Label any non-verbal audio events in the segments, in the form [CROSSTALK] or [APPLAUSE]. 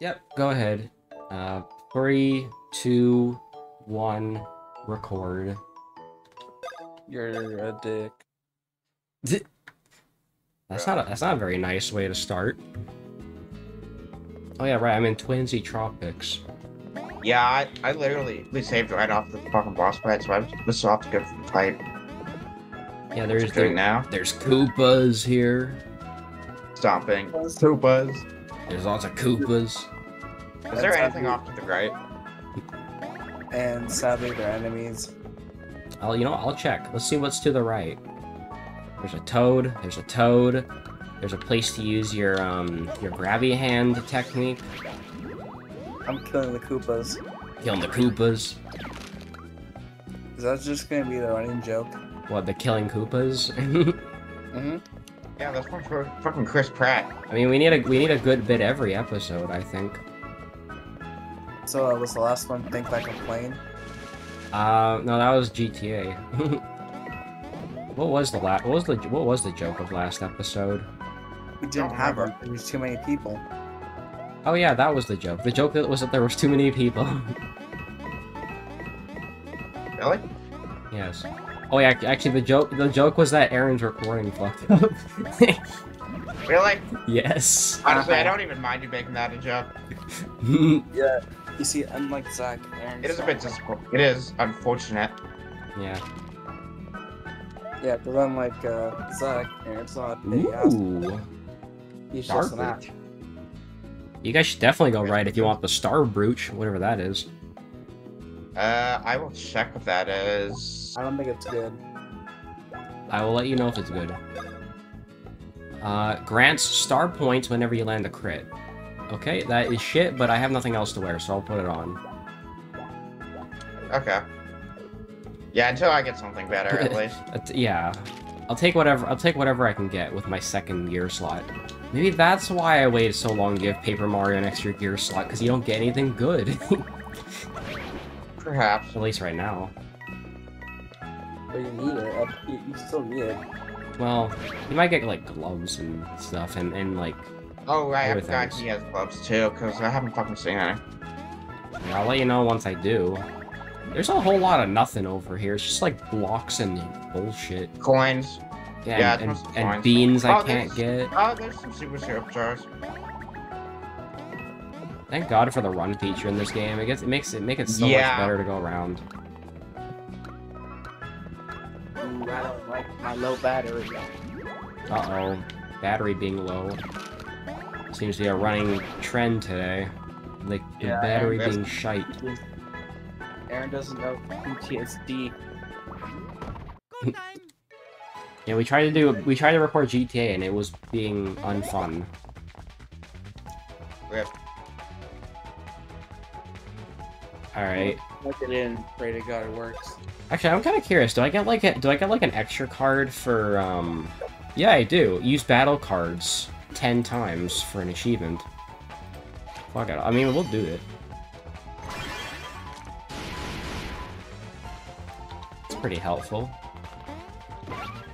Yep, go ahead. Uh, three, two, one, record. You're a dick. That's not a, that's not a very nice way to start. Oh yeah, right. I'm in Twinsy Tropics. Yeah, I, I literally we saved right off the fucking boss fight, so I was still have to go for the fight. Yeah, there's Just doing there, now. there's Koopas here. Stomping. Koopas. There's lots of Koopas. Is That's there anything off to the right? And sadly, they're enemies. I'll you know I'll check. Let's see what's to the right. There's a toad. There's a toad. There's a place to use your um your grabby hand technique. I'm killing the Koopas. Killing the Koopas. Is that just gonna be the running joke? What the killing Koopas? [LAUGHS] Mm-hmm. Yeah, that's from for fucking Chris Pratt. I mean, we need a we need a good bit every episode. I think. So uh, was the last one Think Like a Plane? Uh, no, that was GTA. [LAUGHS] what was the last? What was the what was the joke of last episode? We didn't have remember. it. There was too many people. Oh yeah, that was the joke. The joke that was that there was too many people. [LAUGHS] Really? yes. Oh yeah, actually the joke the joke was that Aaron's recording fucked up. [LAUGHS] Really? yes. Honestly, I don't even mind you making that a joke. [LAUGHS] Yeah. You see, unlike Zach, Aaron's It is a bit disappointing. It is unfortunate. yeah. Yeah, but unlike uh, Zach, Aaron's not a asshole. Ooh. He's just an Garbage. ass. You guys should definitely go right if you want the Star Brooch, whatever that is. Uh, I will check what that is. I don't think it's good. I will let you know if it's good. Uh, grants star points whenever you land a crit. Okay, that is shit, but I have nothing else to wear, so I'll put it on. Okay. Yeah, until I get something better, at [LAUGHS] least. Yeah, I'll take whatever. I'll take whatever I can get with my second gear slot. Maybe that's why I waited so long to give Paper Mario an extra gear slot, because you don't get anything good. [LAUGHS] Perhaps. At least right now. But you need it. Uh, You, you still need it. Well, you might get like gloves and stuff, and and like Oh, right, I Other forgot things. he has gloves too, because I haven't fucking seen any. Yeah, I'll let you know once I do. There's a whole lot of nothing over here. It's just like blocks and bullshit. Coins. Yeah, Yeah, and, and, and coins. beans I Oh, can't get. Oh, there's some super syrup jars. Thank God for the run feature in this game. It gets it makes it make it so Yeah. much better to go around. Ooh, I don't like my low battery. Uh oh, battery being low. Seems to be a running trend today. Like the Yeah, battery that's- being shite. Aaron doesn't know PTSD. [LAUGHS] Yeah, we tried to do we tried to record GTA and it was being unfun. Rip. All right. Look it in. Pray to God it works. Actually, I'm kind of curious. Do I get like a, do I get like an extra card for um? Yeah, I do. Use battle cards ten times for an achievement. Fuck it. I mean, we'll do it. It's pretty helpful.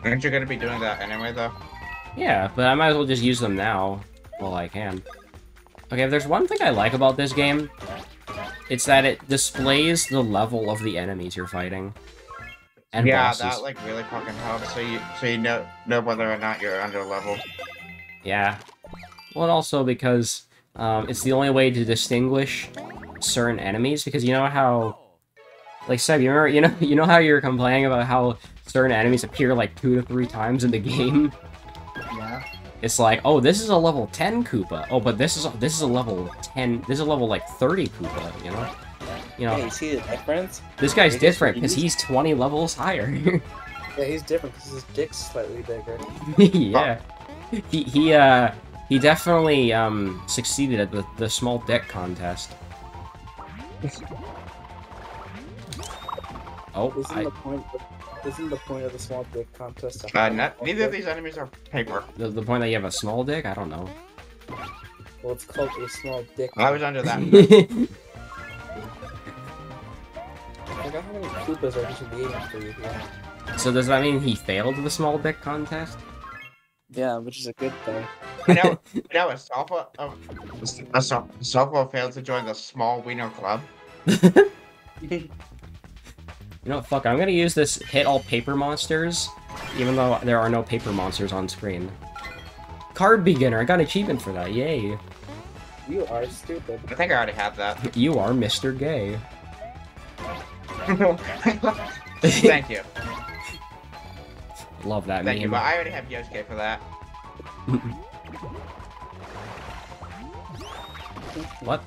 Aren't you gonna be doing that anyway, though? Yeah, but I might as well just use them now while I can. Okay, if there's one thing I like about this game, it's that it displays the level of the enemies you're fighting. And yeah, bosses. that like really fucking helps. So you so you know know whether or not you're under level. Yeah. Well, and also because um, it's the only way to distinguish certain enemies. Because you know how, like Seb, you remember, you know, [LAUGHS] you know how you're complaining about how certain enemies appear like two to three times in the [LAUGHS] game. It's like, oh, this is a level ten Koopa. Oh, but this is a, this is a level ten. This is a level like thirty Koopa. You know, you know, Hey, you see the difference? this guy's different because he's twenty levels higher. [LAUGHS] Yeah, he's different because his dick's slightly bigger. [LAUGHS] yeah. He he uh he definitely um succeeded at the, the small dick contest. [LAUGHS] Oh, Isn't I, the point? Of, isn't the point of the small dick contest? Uh, not, a neither of these enemies are paper. the, the point that you have a small dick? I don't know. Well, it's called a small dick. I was under that. [LAUGHS] I forgot how many Koopas are just waiting for you here. so does that mean he failed the small dick contest? Yeah, which is a good thing. I know, [LAUGHS] I know a softball, a, a so- softball failed to join the small wiener club. [LAUGHS] You know, what, fuck, I'm gonna use this hit all paper monsters, even though there are no paper monsters on screen. Card beginner, I got an achievement for that, yay. You are stupid. I think I already have that. [LAUGHS] You are Mr. Gay. [LAUGHS] Thank you. Love that Thank you, but I already have Yosuke for that. [LAUGHS] What?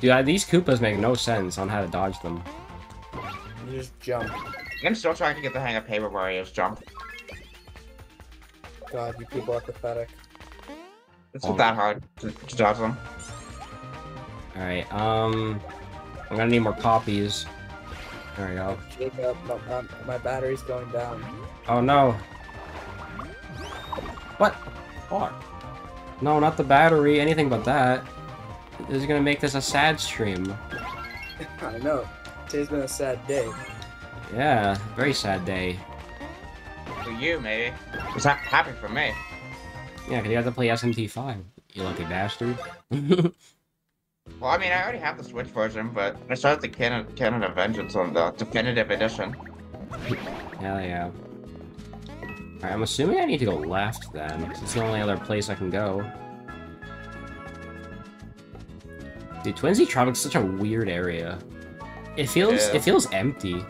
Dude, I- these Koopas make no sense on how to dodge them. You just jump. I'm still trying to get the hang of Paper Mario's jump. God, you people are pathetic. It's not that hard to, to dodge them. Alright, um... I'm gonna need more copies. There we go. Jacob, my, my, my battery's going down. Oh no. What? Fuck. No, not the battery, anything but that. This is gonna make this a sad stream. [LAUGHS] I know. Today's been a sad day. Yeah, very sad day. For you, maybe. It's not happy for me. Yeah, because you have to play SMT5, you lucky bastard. [LAUGHS] Well, I mean, I already have the Switch version, but I started the Canon, Canon of Vengeance on the definitive edition. Hell yeah. Alright, I'm assuming I need to go left then, because it's the only other place I can go. Dude, Twinsy Tropics is such a weird area. It feels Yeah. it feels empty.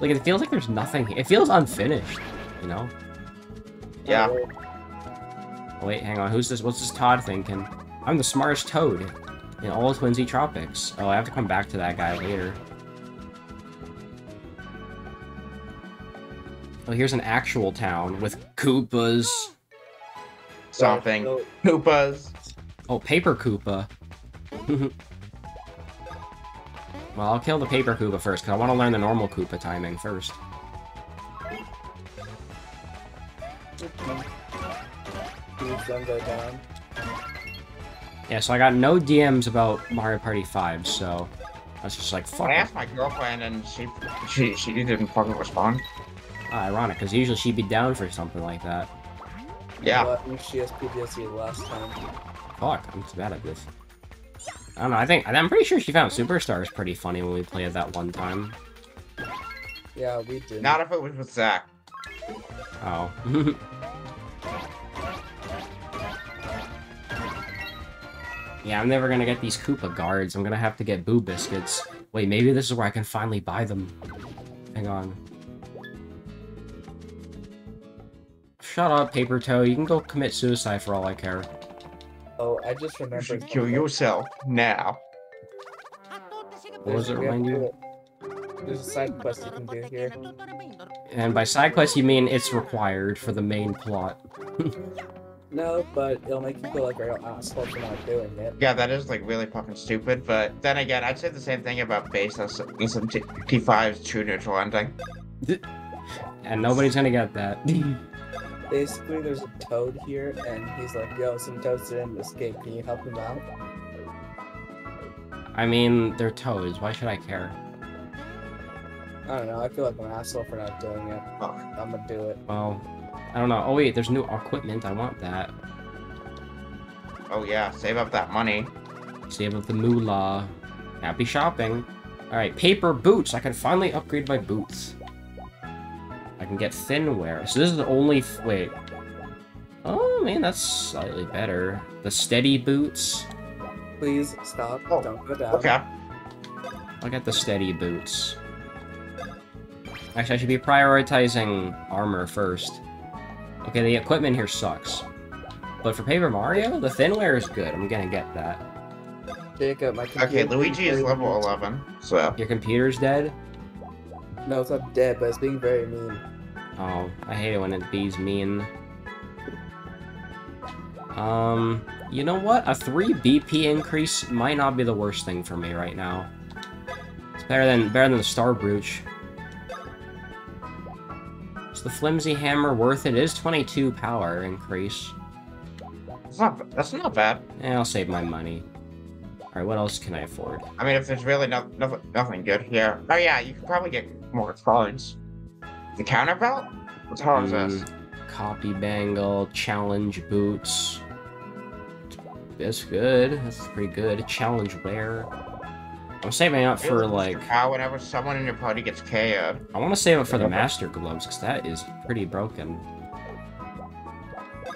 Like it feels like there's nothing. It feels unfinished, you know? Yeah. Oh, wait, hang on. Who's this? What's this Todd thinking? I'm the smartest toad in all Twinsy Tropics. Oh, I have to come back to that guy later. Oh, here's an actual town with Koopas. Something. so- Koopas. Oh, Paper Koopa. [LAUGHS] well, I'll kill the Paper Koopa first, because I want to learn the normal Koopa timing first. These guns are down. Yeah, so I got no DMs about Mario Party 5, so I was just like, fuck I asked my girlfriend, and she she she didn't fucking respond. Ah, ironic, because usually she'd be down for something like that. Yeah. Well, I think she has PTSD last time. Fuck, I'm too bad at this. I don't know, I think, I'm pretty sure she found Superstars pretty funny when we played it that one time. Yeah, we did. Not if it was with Zach. Oh. [LAUGHS] yeah, I'm never gonna get these Koopa guards. I'm gonna have to get Boo Biscuits. Wait, maybe this is where I can finally buy them. Hang on. Shut up, Paper Toe. You can go commit suicide for all I care. Oh, I just You should kill something. yourself now. What does it We remind you? There's a side quest you can do here. And by side quest, you mean it's required for the main plot. [LAUGHS] No, but it'll make you feel like a real asshole for not doing it. Yeah, that is like really fucking stupid. But then again, I'd say the same thing about SMT5's true neutral ending. And nobody's gonna get that. [LAUGHS] Basically, there's a toad here, and he's like, yo, some toads didn't escape. Can you help him out? I mean, they're toads. Why should I care? I don't know. I feel like I'm an asshole for not doing it. Fuck. I'm gonna do it. Well, I don't know. Oh wait, there's new equipment. I want that. Oh yeah, save up that money. Save up the moolah. Happy shopping. Alright, paper boots. I can finally upgrade my boots. I can get thin wear. So this is the only... F wait. Oh, man, that's slightly better. The steady boots. Please stop. Oh, Don't go down. Okay. I'll get the steady boots. Actually, I should be prioritizing armor first. Okay, the equipment here sucks. But for Paper Mario, the thin wear is good. I'm gonna get that. Jacob, my computer. Okay, Luigi is level 11, so Your computer's dead? No, it's not dead, but it's being very mean. Oh, I hate it when it bees mean. Um, you know what? A 3 BP increase might not be the worst thing for me right now. It's better than better than the Star Brooch. Is the flimsy hammer worth it? It is 22 power increase. it's not that's not bad. Eh, I'll save my money. Alright, what else can I afford? I mean, if there's really no, no, nothing good here. Oh yeah, you could probably get more cards. The counter belt? What the hell is this? Mm, Copy Bangle, Challenge Boots. That's good. That's pretty good. Challenge Wear. I'm saving up for like. How whenever someone in your party gets KO'd. I want to save it for the Master Gloves because that is pretty broken.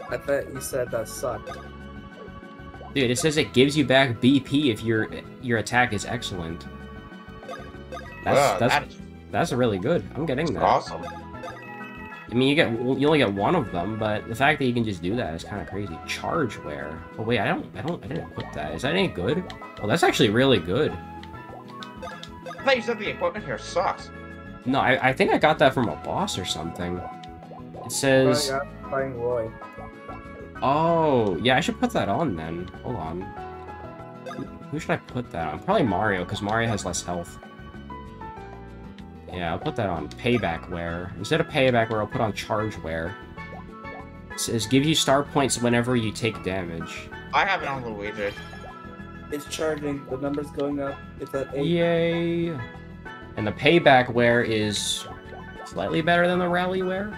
I thought you said that sucked. Dude, it says it gives you back BP if your your attack is excellent. That's Wow, that's that's that's really good. I'm getting that. awesome. I mean, you get you only get one of them, but the fact that you can just do that is kind of crazy. Charge wear. Oh wait, I don't, I don't, I didn't put that. Is that any good? Well, that's actually really good. I thought you said the equipment here sucks. No, I, I think I got that from a boss or something. It says, Oh, yeah, fighting Roy. oh yeah, I should put that on then. Hold on. Who, who should I put that on? Probably Mario, because Mario has less health. Yeah, I'll put that on payback wear. Instead of payback wear, I'll put on charge wear. It says give you star points whenever you take damage. I have it on Luigi. It's charging. The number's going up. It's at eight. Yay! And the payback wear is slightly better than the rally wear.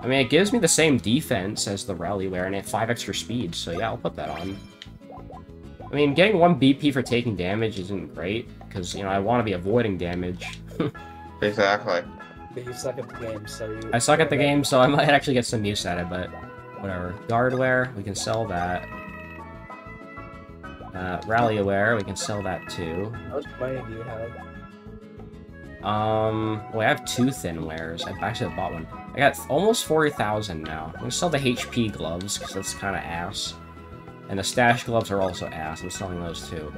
I mean, it gives me the same defense as the rally wear, and it 5 extra speed, so yeah, I'll put that on. I mean, getting 1 BP for taking damage isn't great, because, you know, I want to be avoiding damage. [LAUGHS] Exactly. But you suck at the game, so you. I suck at the game, so I might actually get some use at it, but whatever. Guardware, we can sell that. Uh, rallywear, we can sell that too. How much money do you have? Um, well, I have two thin wares. I've actually bought one. I got almost 40,000 now. I'm gonna sell the HP gloves, because that's kind of ass. And the stash gloves are also ass. I'm selling those too.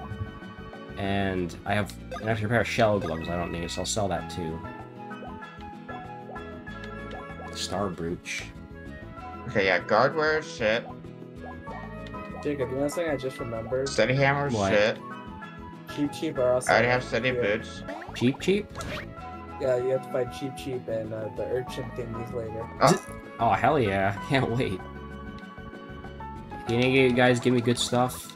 And I have an extra pair of shell gloves I don't need, so I'll sell that too. Star Brooch. Okay, yeah, guardware is shit. Jacob, you know something I just remembered? Steady hammer What? shit. Cheep Cheep are also. I already have steady boots. Cheap, cheap? Yeah, you have to fight Cheep Cheep and uh, the urchin thingies later. Oh, hell yeah. [LAUGHS] Can't wait. Can you guys give me good stuff?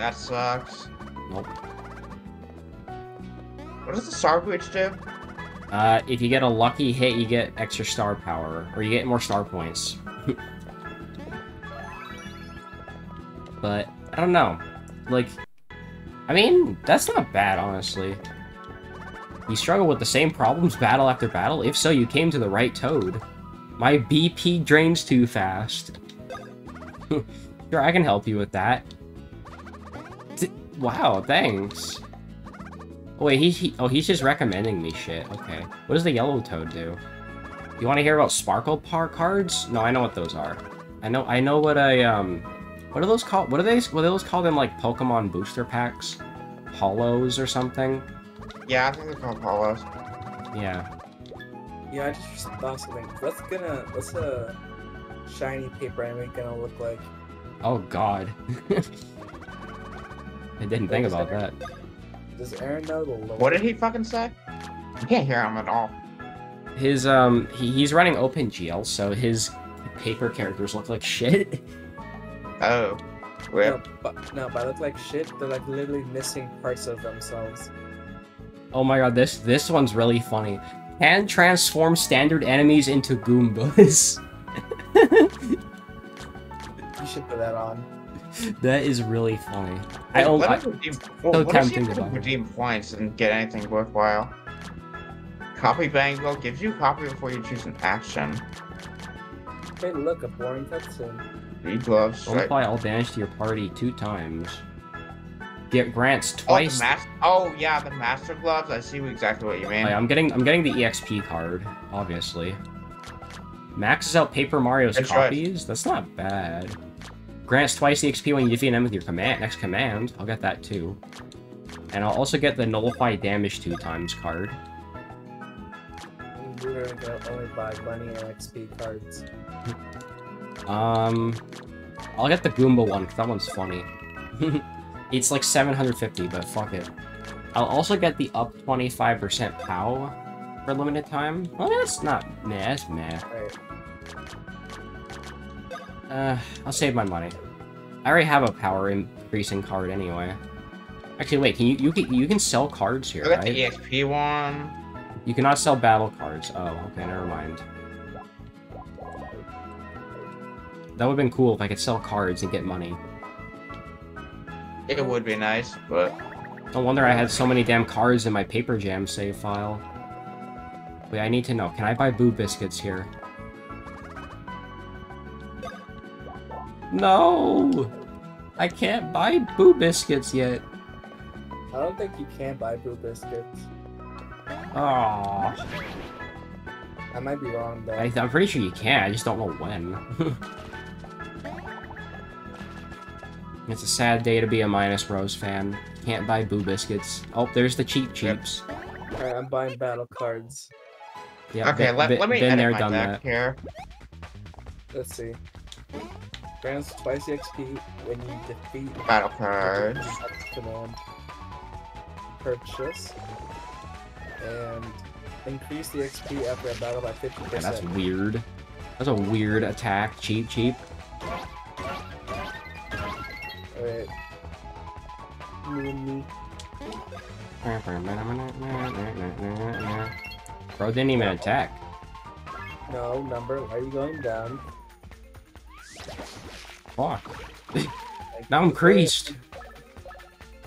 That sucks. Nope. What does the star boots do? Uh, if you get a lucky hit, you get extra star power, or you get more star points. [LAUGHS] but, I don't know. Like, I mean, that's not bad, honestly. You struggle with the same problems battle after battle? If so, you came to the right toad. My BP drains too fast. [LAUGHS] sure, I can help you with that. D wow, thanks. Oh, wait, he, he, oh, he's just recommending me shit. Okay. What does the yellow toad do? You want to hear about sparkle par cards? No, I know what those are. I know, I know what I, um, what are those called? What are they, what are those called in, like, Pokemon booster packs? Hollows or something? Yeah, I think they're called polos. Yeah. Yeah, I just thought something. What's gonna, what's a shiny paper anime gonna look like? Oh, God. [LAUGHS] I didn't think about that. Does Aaron know the lore? What did he fucking say? I can't hear him at all. His, um, he, he's running OpenGL, so his paper characters look like shit. [LAUGHS] Oh. No, but, no, but I look like shit. They're like literally missing parts of themselves. Oh my god, this this one's really funny. Can transform standard enemies into Goombas. [LAUGHS] You should put that on. that is really funny. I, Let oh, me I redeem, well, what if you tempting could to redeem points and get anything worthwhile? Copy Bangle gives you copy before you choose an action. Hey, look, a boring cutscene. Read gloves. don't apply all damage to your party two times. Get grants Oh, the twice. mas- oh yeah, the master gloves. I see exactly what you mean. Oh, I'm getting I'm getting the EXP card, obviously. Maxes out Paper Mario's Good choice. copies? That's not bad. Grants twice the XP when you defeat an enemy with your command next command. I'll get that too. And I'll also get the nullify damage two times card. We're gonna only buy money and XP cards. Um, I'll get the Goomba one, because that one's funny. [LAUGHS] it's like 750, but fuck it. I'll also get the up 25% POW for limited time. Well, that's not meh, that's meh. Right. Uh, I'll save my money. I already have a power increasing card anyway. Actually, wait, can you you can you can sell cards here, I got the? EXP one. You cannot sell battle cards. Oh, okay, never mind. That would have been cool if I could sell cards and get money. It would be nice, but No wonder I had so many damn cards in my Paper Jam save file. Wait, I need to know. Can I buy Boo Biscuits here? No! I can't buy Boo Biscuits yet. I don't think you can buy Boo Biscuits. Oh, I might be wrong though. I, I'm pretty sure you can. I just don't know when. [LAUGHS] it's a sad day to be a Minus Bros fan. Can't buy Boo Biscuits. Oh, there's the Cheep Cheeps. Alright, I'm buying battle cards. Yeah, okay. let, been- let me been edit there, my done deck that. here. Let's see. Grants twice the XP when you defeat Battle cards. Command. Purchase. And increase the XP after a battle by 50%. Yeah, that's weird. That's a weird attack. Cheap, cheap. Alright. Moon Bro didn't even attack. No, number, why are you going down? Fuck. Now I'm we get- creased.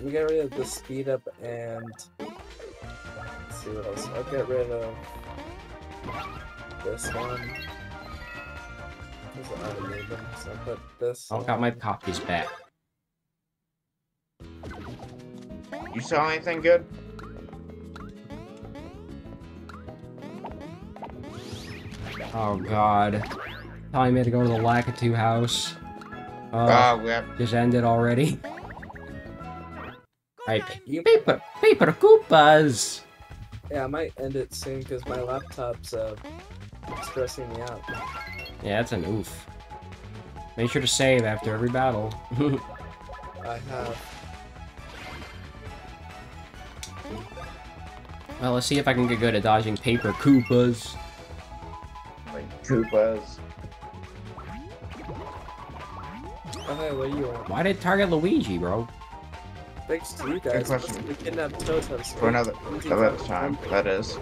We get rid of the speed up and. Let's see what else. I'll get rid of this one. This is automated, so I'll put this. I got my copies back. You saw anything good? Oh god. Telling me to go to the Lakitu house. Uh, Oh, yeah. just ended already. [LAUGHS] Alright, paper, paper Koopas! yeah, I might end it soon because my laptop's uh, stressing me out. Yeah, that's an oof. Make sure to save after every battle. [LAUGHS] I have. well, let's see if I can get good at dodging paper Koopas. Like Koopas. Okay, what do you want? Why did it target Luigi, bro? Thanks to you guys. question. We kidnapped Toads on For another, another time, that is.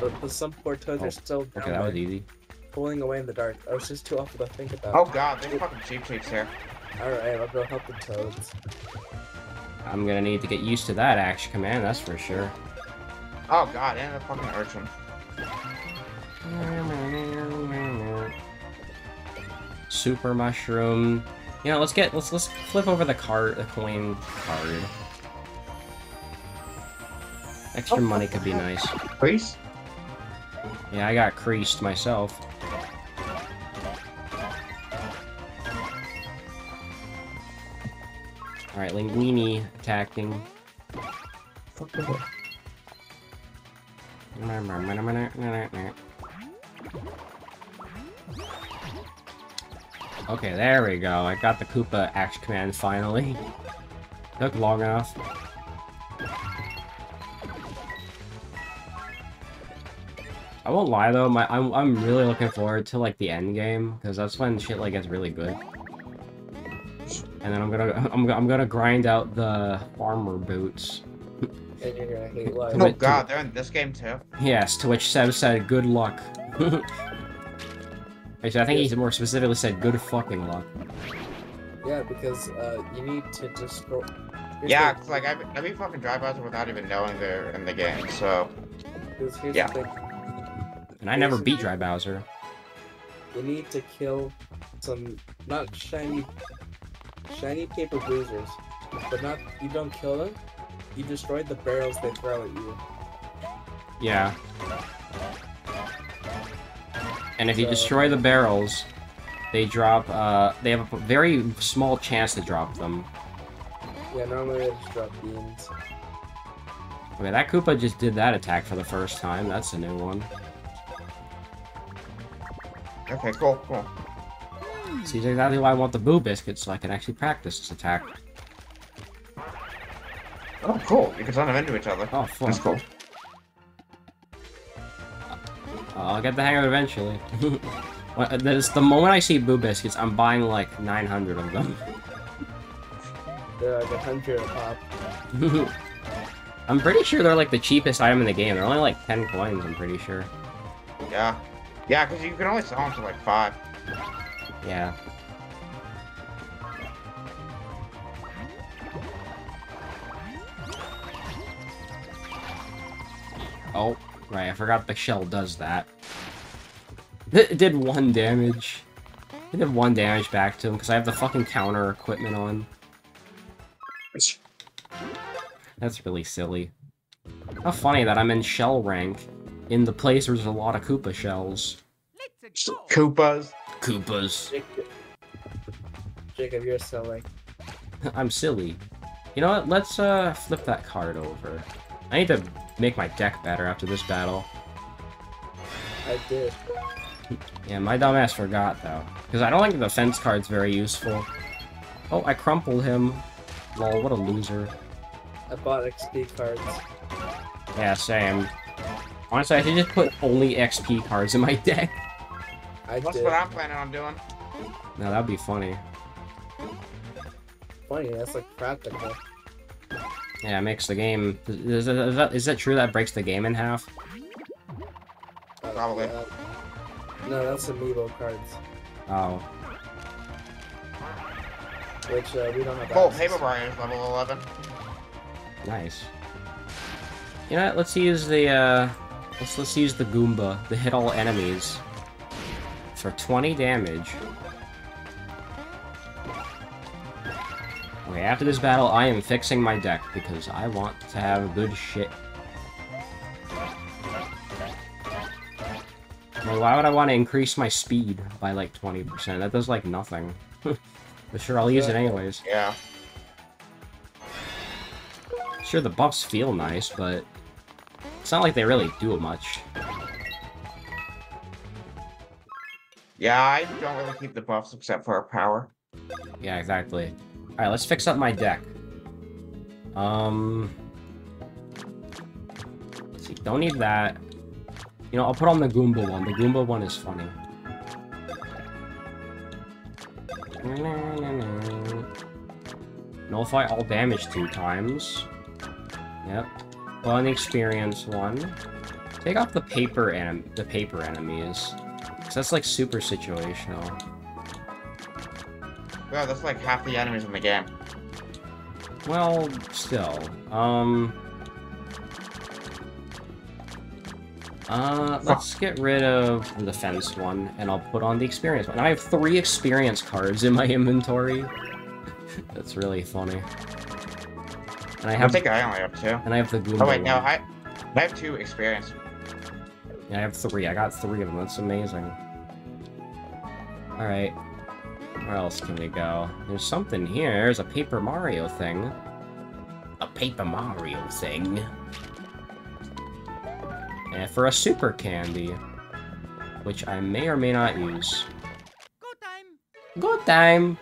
But, but some poor Toads Oh, are still down Okay, that was easy. pulling away in the dark. I was just too awful to think about. Oh god, there's fucking Cheep Cheeps here. Alright, I'll go help the Toads. I'm gonna need to get used to that action command, that's for sure. Oh god, and a fucking urchin. [LAUGHS] Super mushroom. You know, let's get let's let's flip over the card the coin card. Extra money could be nice. Priest? Yeah, I got creased myself. Alright, Linguini attacking. Okay, there we go. I got the Koopa action command finally. Took long enough. I won't lie though, my I'm I'm really looking forward to like the end game because that's when shit like gets really good. And then I'm gonna [LAUGHS] I'm, I'm gonna grind out the farmer boots. And you're gonna hate life. Oh god, they're in this game too. Yes, to which Seb said, "Good luck." [LAUGHS] Actually, I think he more specifically said, "Good fucking luck." Yeah, because uh, you need to just go. Yeah, the- 'cause, like I, I beat fucking Dry Bowser without even knowing they're in the game. So here's Yeah. the. And I never beat Dry Bowser. You need to kill some not shiny shiny paper bruisers. But not you don't kill them, you destroy the barrels they throw at you. Yeah. And if you destroy the barrels, they drop. Uh, they have a very small chance to drop them. Yeah, normally they just drop beans. Okay, that Koopa just did that attack for the first time. That's a new one. okay, cool, cool. See, that's exactly why I want the Boo Biscuit, so I can actually practice this attack. Oh, cool. You can turn them into each other. Oh, fuck. That's cool. Uh, I'll get the hang of it eventually. [LAUGHS] When- There's the moment I see Boo Biscuits, I'm buying like 900 of them. [LAUGHS] They're like a hundred a pop. [LAUGHS] I'm pretty sure they're like the cheapest item in the game. They're only like 10 coins, I'm pretty sure. Yeah. Yeah, because you can only sell them for like five. Yeah. Oh, right, I forgot the shell does that. It did one damage. It did one damage back to him because I have the fucking counter equipment on. That's really silly. How funny that I'm in shell rank in the place where there's a lot of Koopa shells. Koopas. Koopas. Jacob, Jacob you're selling. [LAUGHS] I'm silly. You know what? Let's uh flip that card over. I need to make my deck better after this battle. I did. Yeah, my dumbass forgot though. Because I don't think the defense card's very useful. Oh, I crumpled him. Lol, what a loser. I bought XP cards. Yeah, same. Honestly, I should just put only XP cards in my [LAUGHS] deck. I That's did. what I'm planning on doing. No, that'd be funny. Funny, that's like practical. Yeah, it makes the game... Is, is, that, is that true that breaks the game in half? Probably. uh, no, that's amiibo cards, Oh. which uh, we don't have. Oh, access Paper to. Mario's level 11. Nice. You know what? Let's use the, uh... Let's, let's use the Goomba to hit all enemies. For 20 damage. Okay, after this battle, I am fixing my deck, because I want to have good shit. Well, why would I want to increase my speed by, like, 20%? That does, like, nothing. [LAUGHS] but sure, I'll use it anyways. Yeah. Sure, the buffs feel nice, but it's not like they really do much. Yeah, I don't really keep the buffs except for our power. Yeah, exactly. Alright, let's fix up my deck. Um... See, don't need that. You know, I'll put on the Goomba one. The Goomba one is funny. Nullify all damage two times. Yep. On the experience one. Take off the paper enem the paper enemies. Cause that's like super situational. Yeah, that's like half the enemies in the game. Well, still. Um... Uh, let's get rid of the defense one, and I'll put on the experience one. Now I have three experience cards in my [LAUGHS] inventory. That's really funny. And I have. I think I only have two. and I have the Goomba Oh wait, no. I, I have two experience. Yeah, I have three. I got three of them. That's amazing. Alright. Where else can we go? There's something here. There's a Paper Mario thing. A Paper Mario thing. And for a Super Candy. Which I may or may not use. Go time. Good time!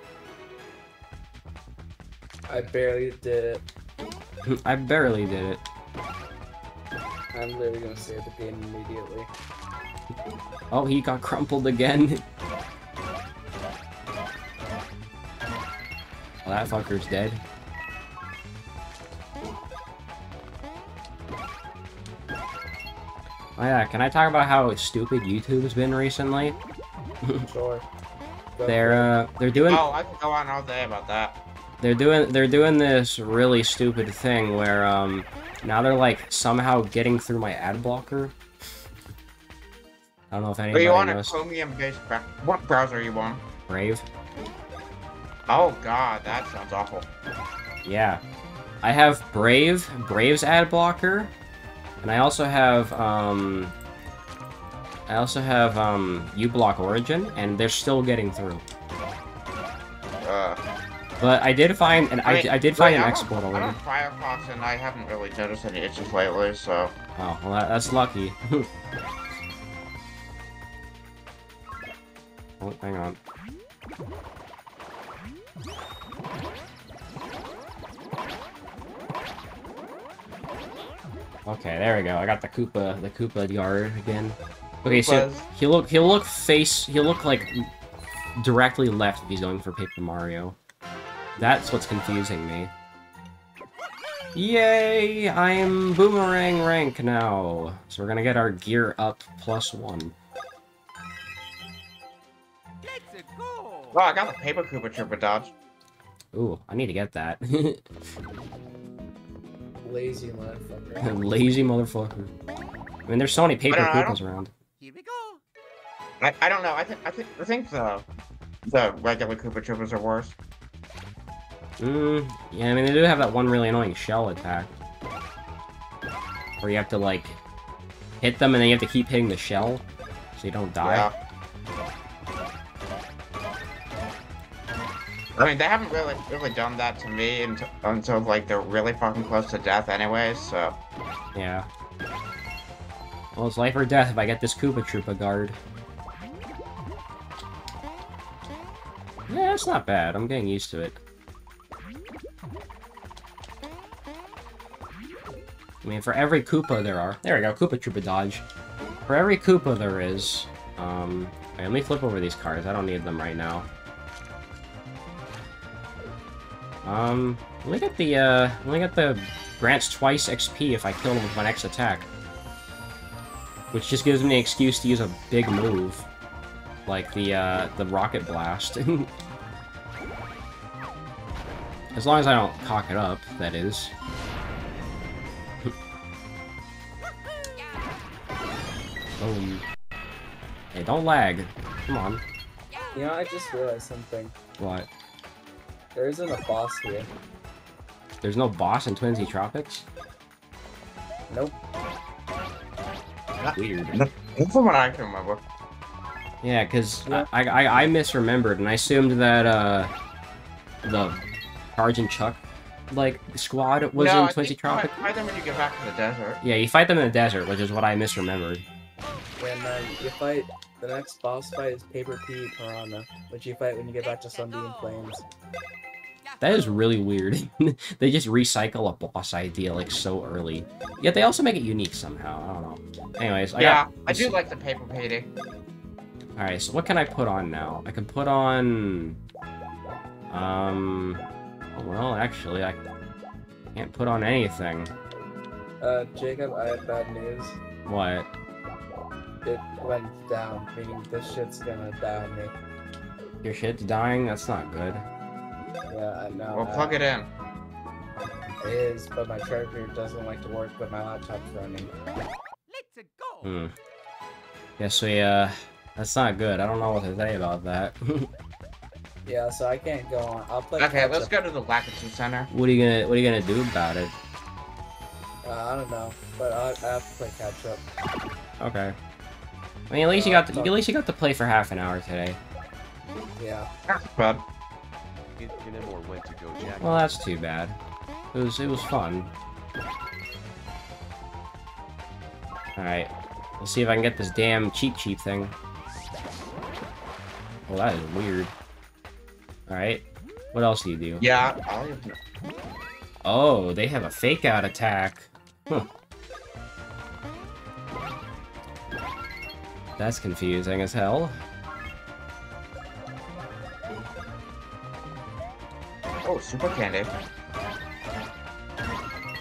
I barely did it. [LAUGHS] I barely did it. I'm literally gonna save the game immediately. Oh, he got crumpled again. [LAUGHS] well, that fucker's dead. Oh yeah, can I talk about how stupid YouTube's been recently? [LAUGHS] Sure. Go They're uh, they're doing Oh, I could go on all day about that. they're doing they're doing this really stupid thing where um now they're like somehow getting through my ad blocker. I don't know if anybody. Are anybody you on a knows. Chromium-based bra- What browser are you on? Brave. Oh god, that sounds awful. Yeah. I have Brave, Brave's ad blocker, and I also have, um... I also have, um, uBlock Origin, and they're still getting through. Uh, But I did find, and I, mean, I did find like, an export I'm on Firefox and I haven't really noticed any issues lately, so... Oh, well, that, that's lucky. [LAUGHS] oh, hang on. Okay, there we go. I got the Koopa, the Koopa yard again. Okay, so he'll look, he'll look face, he'll look like directly left if he's going for Paper Mario. That's what's confusing me. Yay! I am boomerang rank now. So we're gonna get our gear up plus one. Oh, I got the Paper Koopa Troopa dodge. Ooh, I need to get that. [LAUGHS] Lazy motherfucker. Lazy motherfucker. I mean, there's so many paper I Koopas around. Here we go. I, I don't know. I think I think I think the the regular Koopa Troopas are worse. Mm, yeah, I mean, they do have that one really annoying shell attack. Where you have to, like, hit them and then you have to keep hitting the shell so you don't die. Yeah. I mean, they haven't really really done that to me until, until like they're really fucking close to death, anyway, So Yeah. Well, it's life or death if I get this Koopa Troopa guard. Yeah, it's not bad. I'm getting used to it. I mean, for every Koopa there are... There we go, Koopa Troopa dodge. For every Koopa there is... Um... wait, let me flip over these cards. I don't need them right now. Um... Me get the, uh... Get the grants twice XP if I kill him with my next attack. Which just gives me an excuse to use a big move. Like the, uh, the Rocket Blast. [LAUGHS] as long as I don't cock it up, that is. [LAUGHS] Boom. Hey, don't lag. Come on. You know, I just realized something. What? There isn't a boss here. There's no boss in Twinsy Tropics? Nope. Weird. that's from what I can remember. Yeah, because Yeah. I, I I misremembered and I assumed that uh the Sergeant Chuck like squad was no, in I Twinsy think Tropic. Fight, fight them when you get back to the desert. Yeah, you fight them in the desert, which is what I misremembered. When uh, you fight, the next boss fight is Paper P Piranha, which you fight when you get back to Sunbeam Plains. That is really weird. [LAUGHS] they just recycle a boss idea like so early. Yet they also make it unique somehow. I don't know. Anyways, I yeah, got. I do like the paper painting. All right, so what can I put on now? I can put on. Um. Well, actually, I can't put on anything. Uh, Jacob, I have bad news. What? It went down, meaning this shit's gonna die on me. Your shit's dying? That's not good. Yeah, I know. Well, uh, plug it in. It is, but my charger doesn't like to work, but my laptop's running. Let's go. Hmm. Guess we, uh. That's not good. I don't know what to say about that. [LAUGHS] Yeah, so I can't go on. I'll play. Okay, let's up. go to the Lakitu Center. what are you gonna What are you gonna do about it? Uh, I don't know, but I, I have to play catch up. Okay. I mean, at least you got to, at least you got to play for half an hour today. Yeah. But In, Well, that's too bad. It was it was fun. All right, let's see if I can get this damn Cheep Cheep thing. Oh, that is weird. All right, what else do you do? yeah, I'll, Oh, they have a fake out attack. Huh. That's confusing as hell. Super candy.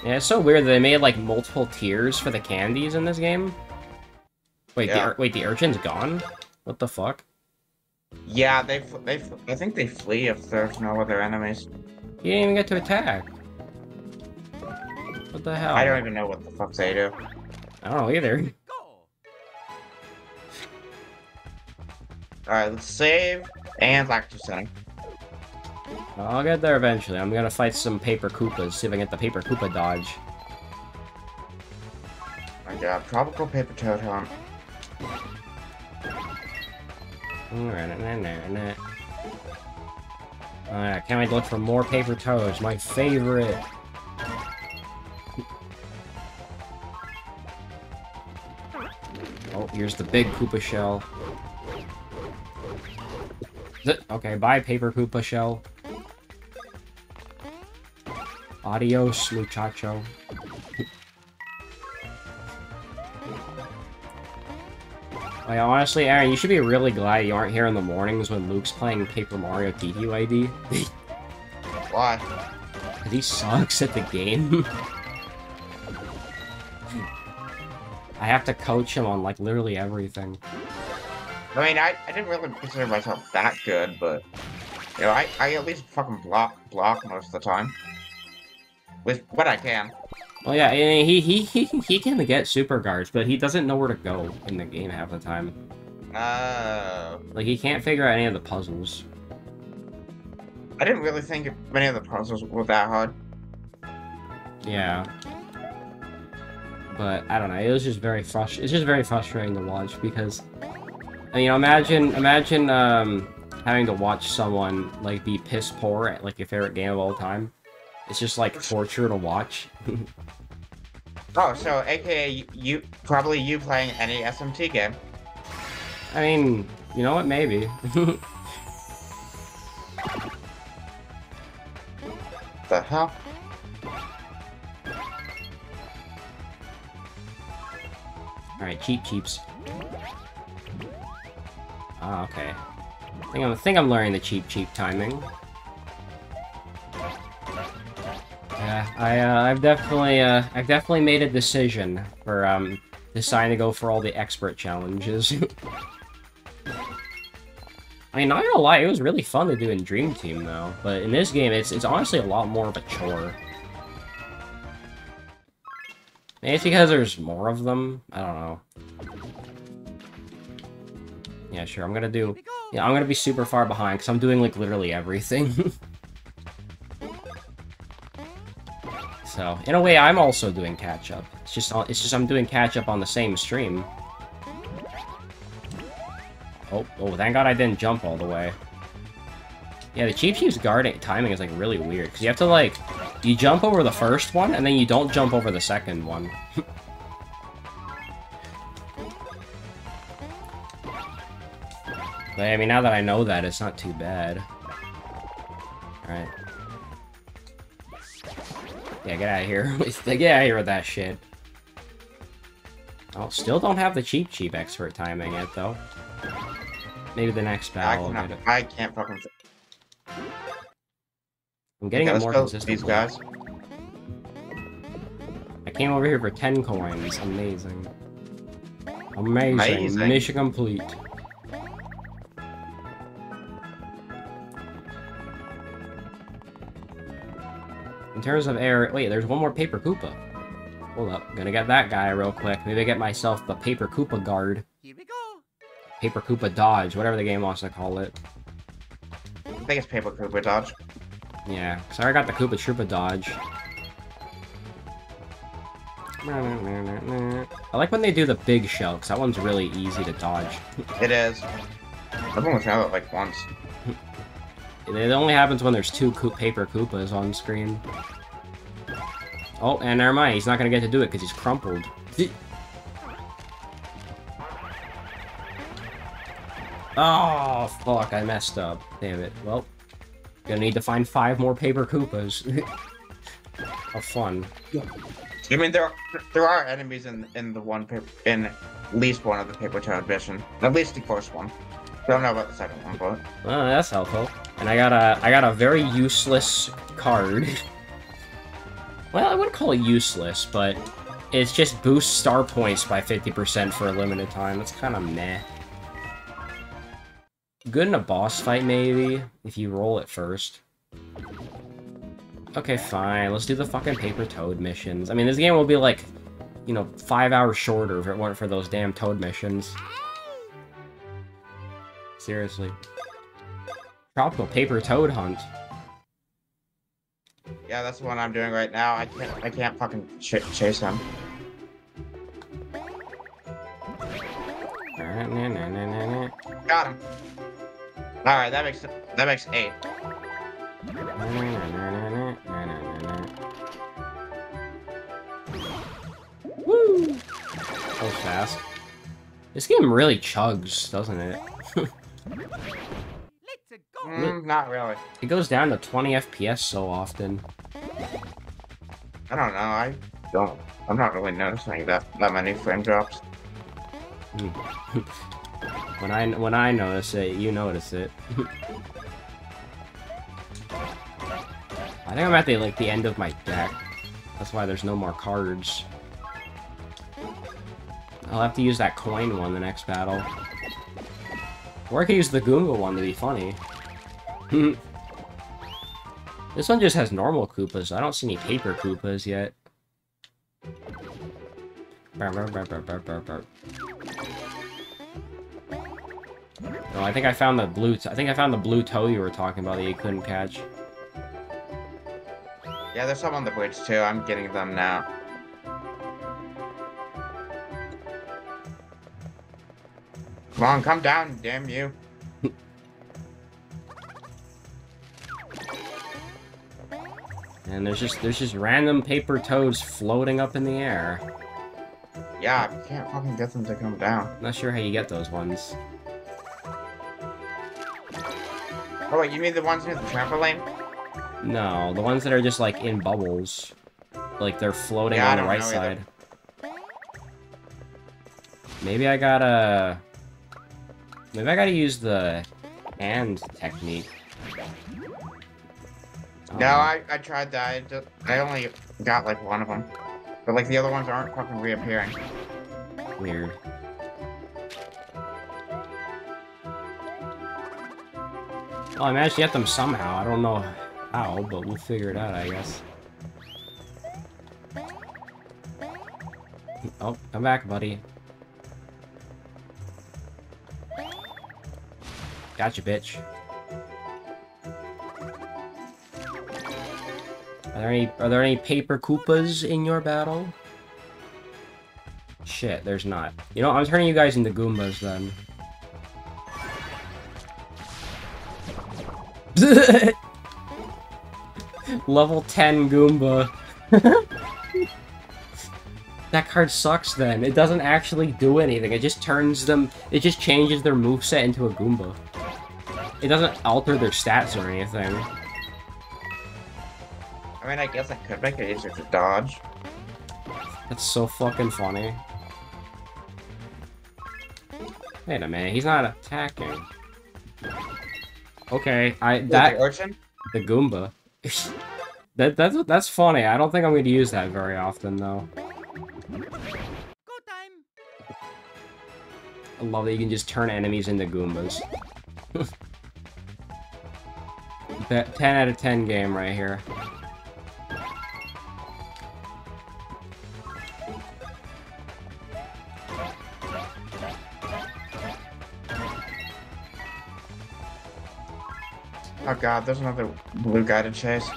Yeah, it's so weird that they made like multiple tiers for the candies in this game. Wait, the Yeah. ur- wait, the urchin's gone? What the fuck? Yeah, they they I think they flee if there's no other enemies. You didn't even get to attack. What the hell? I don't even know what the fuck they do. I don't know either. All right, let's save and back to Center. I'll get there eventually. I'm gonna fight some paper Koopas, see if I can get the paper Koopa dodge. I got tropical paper toad hunt. Alright, can't wait to look for more paper toads, my favorite. Oh, here's the big Koopa shell. Okay, bye, paper Koopa shell. Adios, muchacho. Like, honestly, Aaron, you should be really glad you aren't here in the mornings when Luke's playing Paper Mario TTYD. [LAUGHS] Why? 'Cause He sucks at the game. I have to coach him on like literally everything. I mean, I, I didn't really consider myself that good, but you know, I, I at least fucking block block most of the time. With what I can. Well, yeah, and he he he he can get super guards, but he doesn't know where to go in the game half the time. Uh, Like he can't figure out any of the puzzles. I didn't really think many of the puzzles were that hard. Yeah. But I don't know. It was just very frust. It's just very frustrating to watch because, you know, imagine imagine um having to watch someone like be piss poor at like your favorite game of all time. It's just like torture to watch. [LAUGHS] Oh, so AKA you, probably you playing any SMT game. I mean, you know what? Maybe. [LAUGHS] The hell? All right, Cheep Cheeps. Ah, okay. I think I'm, I think I'm learning the Cheep Cheep timing. Yeah, I, uh, I've definitely, uh, I've definitely made a decision for, um, deciding to go for all the expert challenges. [LAUGHS] I mean, not gonna lie, it was really fun to do in Dream Team, though. But in this game, it's, it's honestly a lot more of a chore. Maybe it's because there's more of them? I don't know. Yeah, sure, I'm gonna do... Yeah, I'm gonna be super far behind, because I'm doing, like, literally everything. [LAUGHS] so, in a way, I'm also doing catch-up. It's just, it's just I'm doing catch-up on the same stream. Oh, oh, thank god I didn't jump all the way. Yeah, the Cheep Cheep's guarding timing is, like, really weird, because you have to, like, you jump over the first one, and then you don't jump over the second one. [LAUGHS] I mean, now that I know that, it's not too bad. Alright. Yeah, get out of here. [LAUGHS] get out of here with that shit. Oh, still don't have the Cheep Cheep expert timing yet, though. Maybe the next I, battle will cannot. I can't fucking. I'm getting Okay, it more go, consistently. These guys. I came over here for 10 coins. Amazing. Amazing. Amazing. Mission complete. Terms of air... Wait, there's one more Paper Koopa. Hold up. Gonna get that guy real quick. Maybe I get myself the Paper Koopa guard. Here we go. Paper Koopa dodge. Whatever the game wants to call it. I think it's Paper Koopa Dodge. Yeah. sorry I got the Koopa Troopa dodge. I like when they do the big shell, because that one's really easy to dodge. It is. I've only found it like once. [LAUGHS] It only happens when there's two Koo paper Koopas on screen. Oh, and never mind, he's not gonna get to do it because he's crumpled. Oh, fuck, I messed up. Damn it. Well, gonna need to find five more paper Koopas. [LAUGHS] How fun. I mean, there are, there are enemies in in the one paper in at least one of the Paper Toad mission. At least the first one. I Don't know about the second one, but Oh, that's helpful. And I got a I got a very useless card. [LAUGHS] well, I wouldn't call it useless, but it's just boosts star points by 50% for a limited time. That's kind of meh. Good in a boss fight, maybe, if you roll it first. Okay, fine. Let's do the fucking Paper Toad missions. I mean, this game will be like, you know, five hours shorter if it weren't for those damn Toad missions. Seriously. Tropical Paper Toad Hunt. Yeah, that's what I'm doing right now. I can't I can't fucking ch chase him. Got him. All right, that makes that makes eight. Woo! So fast. This game really chugs, doesn't it? [LAUGHS] Mm, not really. It goes down to 20 FPS so often. I don't know. I don't. I'm not really noticing that that many frame drops. [LAUGHS] When I when I notice it, you notice it. [LAUGHS] I think I'm at the like the end of my deck. That's why there's no more cards. I'll have to use that coin one the next battle. Or I could use the Goomba one to be funny. Hmm. this one just has normal Koopas. I don't see any paper Koopas yet. No, oh, I think I found the blue. I think I found the blue toe you were talking about that you couldn't catch. Yeah, there's some on the bridge too. I'm getting them now. Come on, come down, damn you. And there's just there's just random paper toads floating up in the air. Yeah, you can't fucking get them to come down. Not sure how you get those ones. Oh wait, you mean the ones near the trampoline? No, the ones that are just like in bubbles. Like they're floating Yeah, on the right side. either. Maybe I gotta... Maybe I gotta use the hand technique. No, Um, I, I tried that. I, just, I only got like one of them. But like the other ones aren't fucking reappearing. Weird. Well, I managed to get them somehow. I don't know how, but we'll figure it out, I guess. Oh, come back, buddy. Gotcha, bitch. Are there any are there any paper Koopas in your battle? Shit, there's not. You know, I'm turning you guys into Goombas then. [LAUGHS] Level 10 Goomba. [LAUGHS] that card sucks then. It doesn't actually do anything. It just turns them... It just changes their moveset into a Goomba. It doesn't alter their stats or anything. I mean, I guess I could make it easier to dodge. That's so fucking funny. Wait a minute, he's not attacking. Okay, I Wait, that the urchin? the Goomba. [LAUGHS] that that's that's funny. I don't think I'm going to use that very often though. Go time. I love that you can just turn enemies into Goombas. [LAUGHS] That 10 out of 10 game right here. Oh god, there's another blue guy to chase.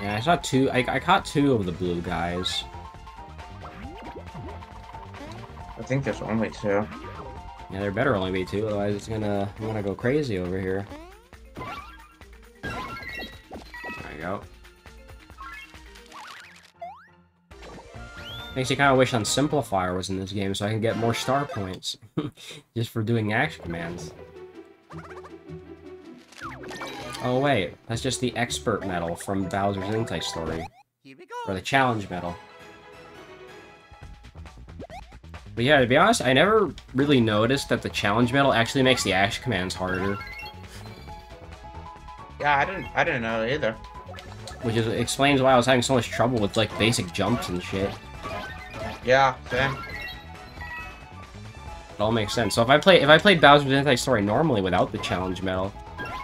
Yeah, I saw two. I, I caught two of the blue guys. I think there's only two. Yeah, there better only be two, otherwise it's gonna I'm gonna go crazy over here. There you go. Makes you kind of wish Unsimplifier was in this game so I can get more star points. [LAUGHS] Just for doing action commands. Oh wait, that's just the expert medal from Bowser's Inside Story. Or the challenge medal. But yeah, to be honest, I never really noticed that the challenge medal actually makes the ash commands harder. Yeah, I didn't I didn't know either. Which is, explains why I was having so much trouble with like basic jumps and shit. Yeah, same. It all makes sense. So if I play if I played Bowser's Inside Story normally without the challenge medal,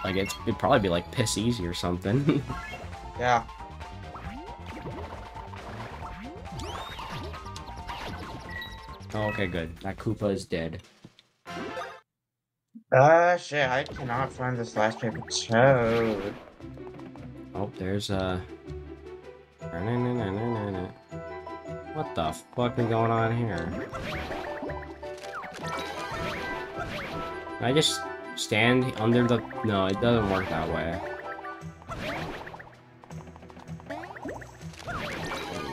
like it's it'd probably be like piss easy or something. [LAUGHS] Yeah. oh, okay, good. That Koopa is dead. Uh shit, I cannot find this last paper toad. Oh, there's uh What the fuck is going on here? I just stand under the... No, it doesn't work that way.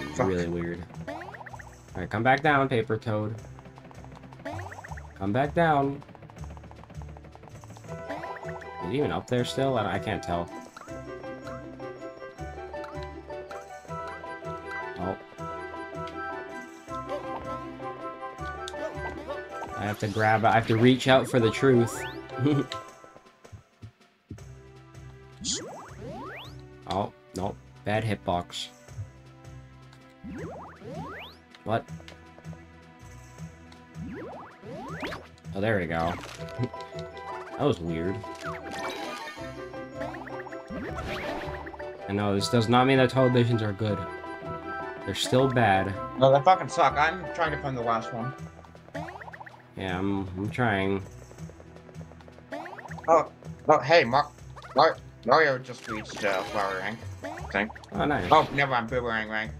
It's Fuck. really weird. Alright, come back down, Paper Toad. Come back down. Is he even up there still? I, I can't tell. Oh. I have to grab I have to reach out for the truth. [LAUGHS] Oh, no. Bad hitbox. What? Oh, there we go. [LAUGHS] that was weird. I know, this does not mean that televisions are good. They're still bad. No, they fucking suck. I'm trying to find the last one. Yeah, I'm, I'm trying. Oh, oh, hey, Mark. Mar Mario just reached uh, flower rank. Thing. Oh, nice. Oh, never mind, boomerang rank.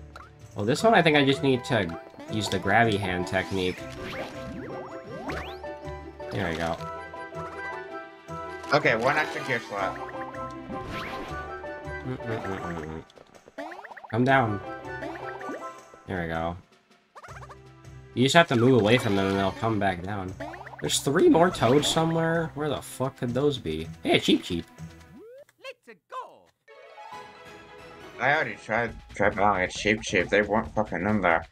Well, this one I think I just need to use the grabby hand technique. There we go. Okay, one extra gear slot. Come down. There we go. You just have to move away from them and they'll come back down. There's three more toads somewhere? Where the fuck could those be? Hey, Cheep Cheep. Let's go. I already tried tried buying it Cheep Cheep. They weren't fucking in there.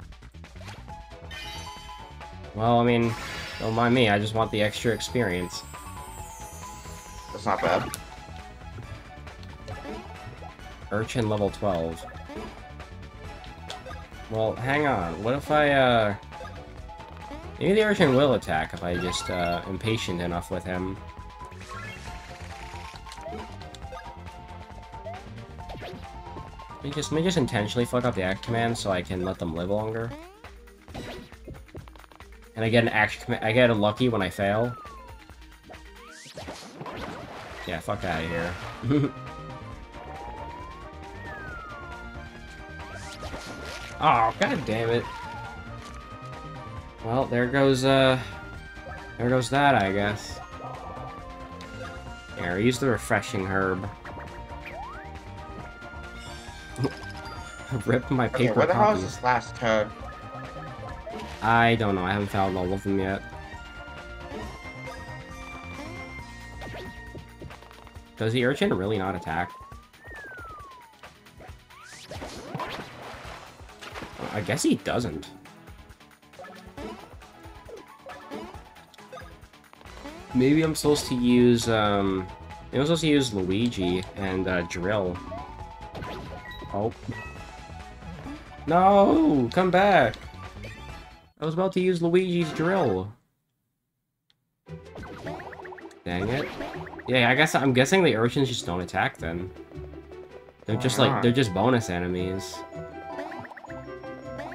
Well, I mean, don't mind me, I just want the extra experience. That's not bad. Urchin level 12. Well, hang on. What if I, uh... Maybe the Urchin will attack if I just, uh, am patient enough with him. Let me just, let me just intentionally fuck up the act command so I can let them live longer. And I get an act command- I get a lucky when I fail. Yeah, fuck out of here. [LAUGHS] Oh, god damn it. Well, there goes, uh... There goes that, I guess. Here, use the refreshing herb. [LAUGHS] Rip my Okay, paper where the hell is this last toad? I don't know, I haven't found all of them yet. Does the urchin really not attack? I guess he doesn't. Maybe I'm supposed to use, um... Maybe I'm supposed to use Luigi and, uh, Drill. Oh. No! Come back! I was about to use Luigi's Drill. Dang it. Yeah, I guess I'm guessing the urchins just don't attack then. They're just like, they're just bonus enemies.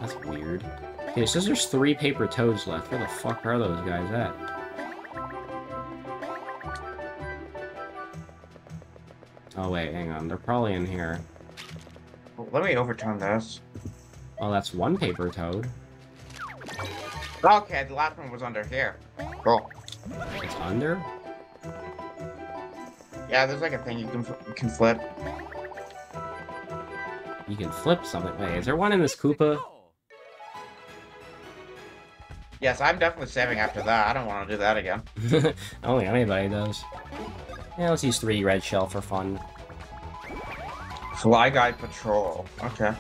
That's weird. Okay, it says there's three paper toads left. Where the fuck are those guys at? Oh wait, hang on. They're probably in here. Let me overturn this. Oh, that's one paper toad. Okay, the last one was under here. Cool. It's under? Yeah, there's like a thing you can you can flip. You can flip something. Wait, is there one in this Koopa? Yes, I'm definitely saving after that. I don't want to do that again. I don't think anybody does. Yeah, let's use three red shell for fun. Fly Guy Patrol. Okay.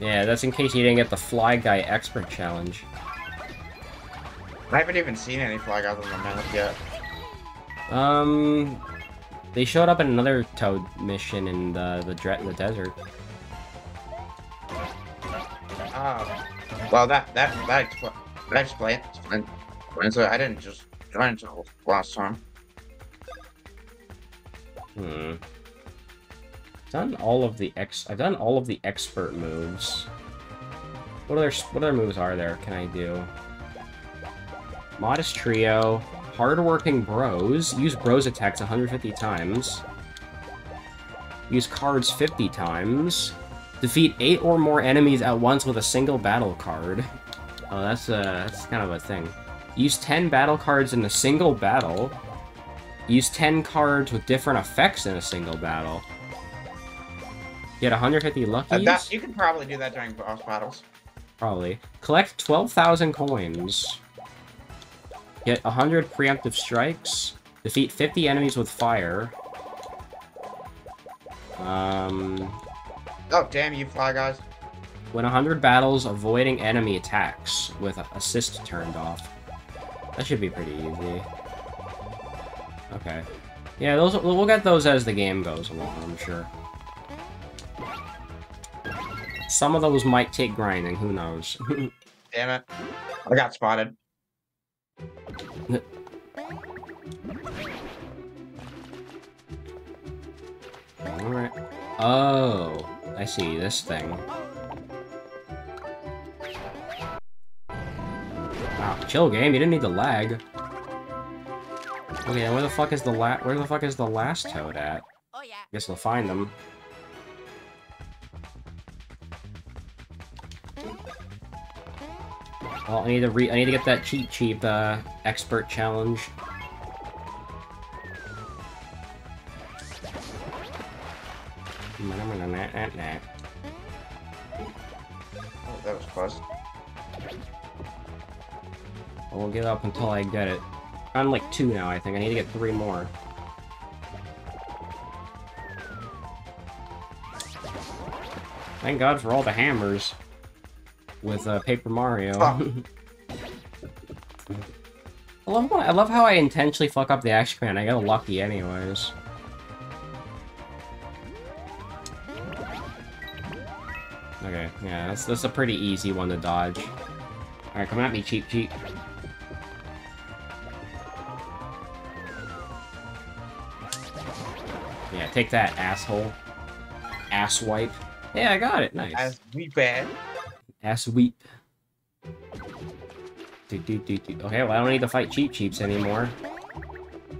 Yeah, that's in case you didn't get the Fly Guy Expert Challenge. I haven't even seen any Fly Guys on the map yet. Um, they showed up in another Toad mission in the the, dre the desert. Oh. Well, that that that expl- that explains. explains it. I didn't just join until last time. Hmm. I've done all of the ex. I've done all of the expert moves. What other what other moves are there? Can I do? Modest trio, hardworking bros. Use bros attacks 150 times. Use cards 50 times. Defeat eight or more enemies at once with a single battle card. Oh, that's uh, that's kind of a thing. Use 10 battle cards in a single battle. Use 10 cards with different effects in a single battle. Get 150 Uh, luckies? that you can probably do that during boss battles. Probably. Collect 12,000 coins. Get 100 preemptive strikes. Defeat 50 enemies with fire. Um, Oh damn you, Fly Guys! win 100 battles avoiding enemy attacks with assist turned off. That should be pretty easy. Okay. Yeah, those we'll get those as the game goes along, I'm sure. Some of those might take grinding, who knows? [LAUGHS] Damn it. I got spotted. Alright. Oh, I see this thing. Wow, chill game, you didn't need to lag. Okay, where the fuck is the la- where the fuck is the last toad at? Oh yeah. Guess we'll find them. Well, I need to re- I need to get that Cheep Cheep uh, expert challenge. Oh, that was close. I won't give up until I get it. I'm like two now, I think. I need to get three more. Thank God for all the hammers with uh, Paper Mario. Oh. [LAUGHS] I love how, I love how I intentionally fuck up the action command. I got lucky anyways. Okay, yeah, that's that's a pretty easy one to dodge. Alright, come at me, Cheep Cheep. Take that, asshole. Ass wipe. Yeah, I got it. Nice. Ass weep bad. Ass weep. Do, do, do, do. Okay, well, I don't need to fight Cheap Cheeps anymore.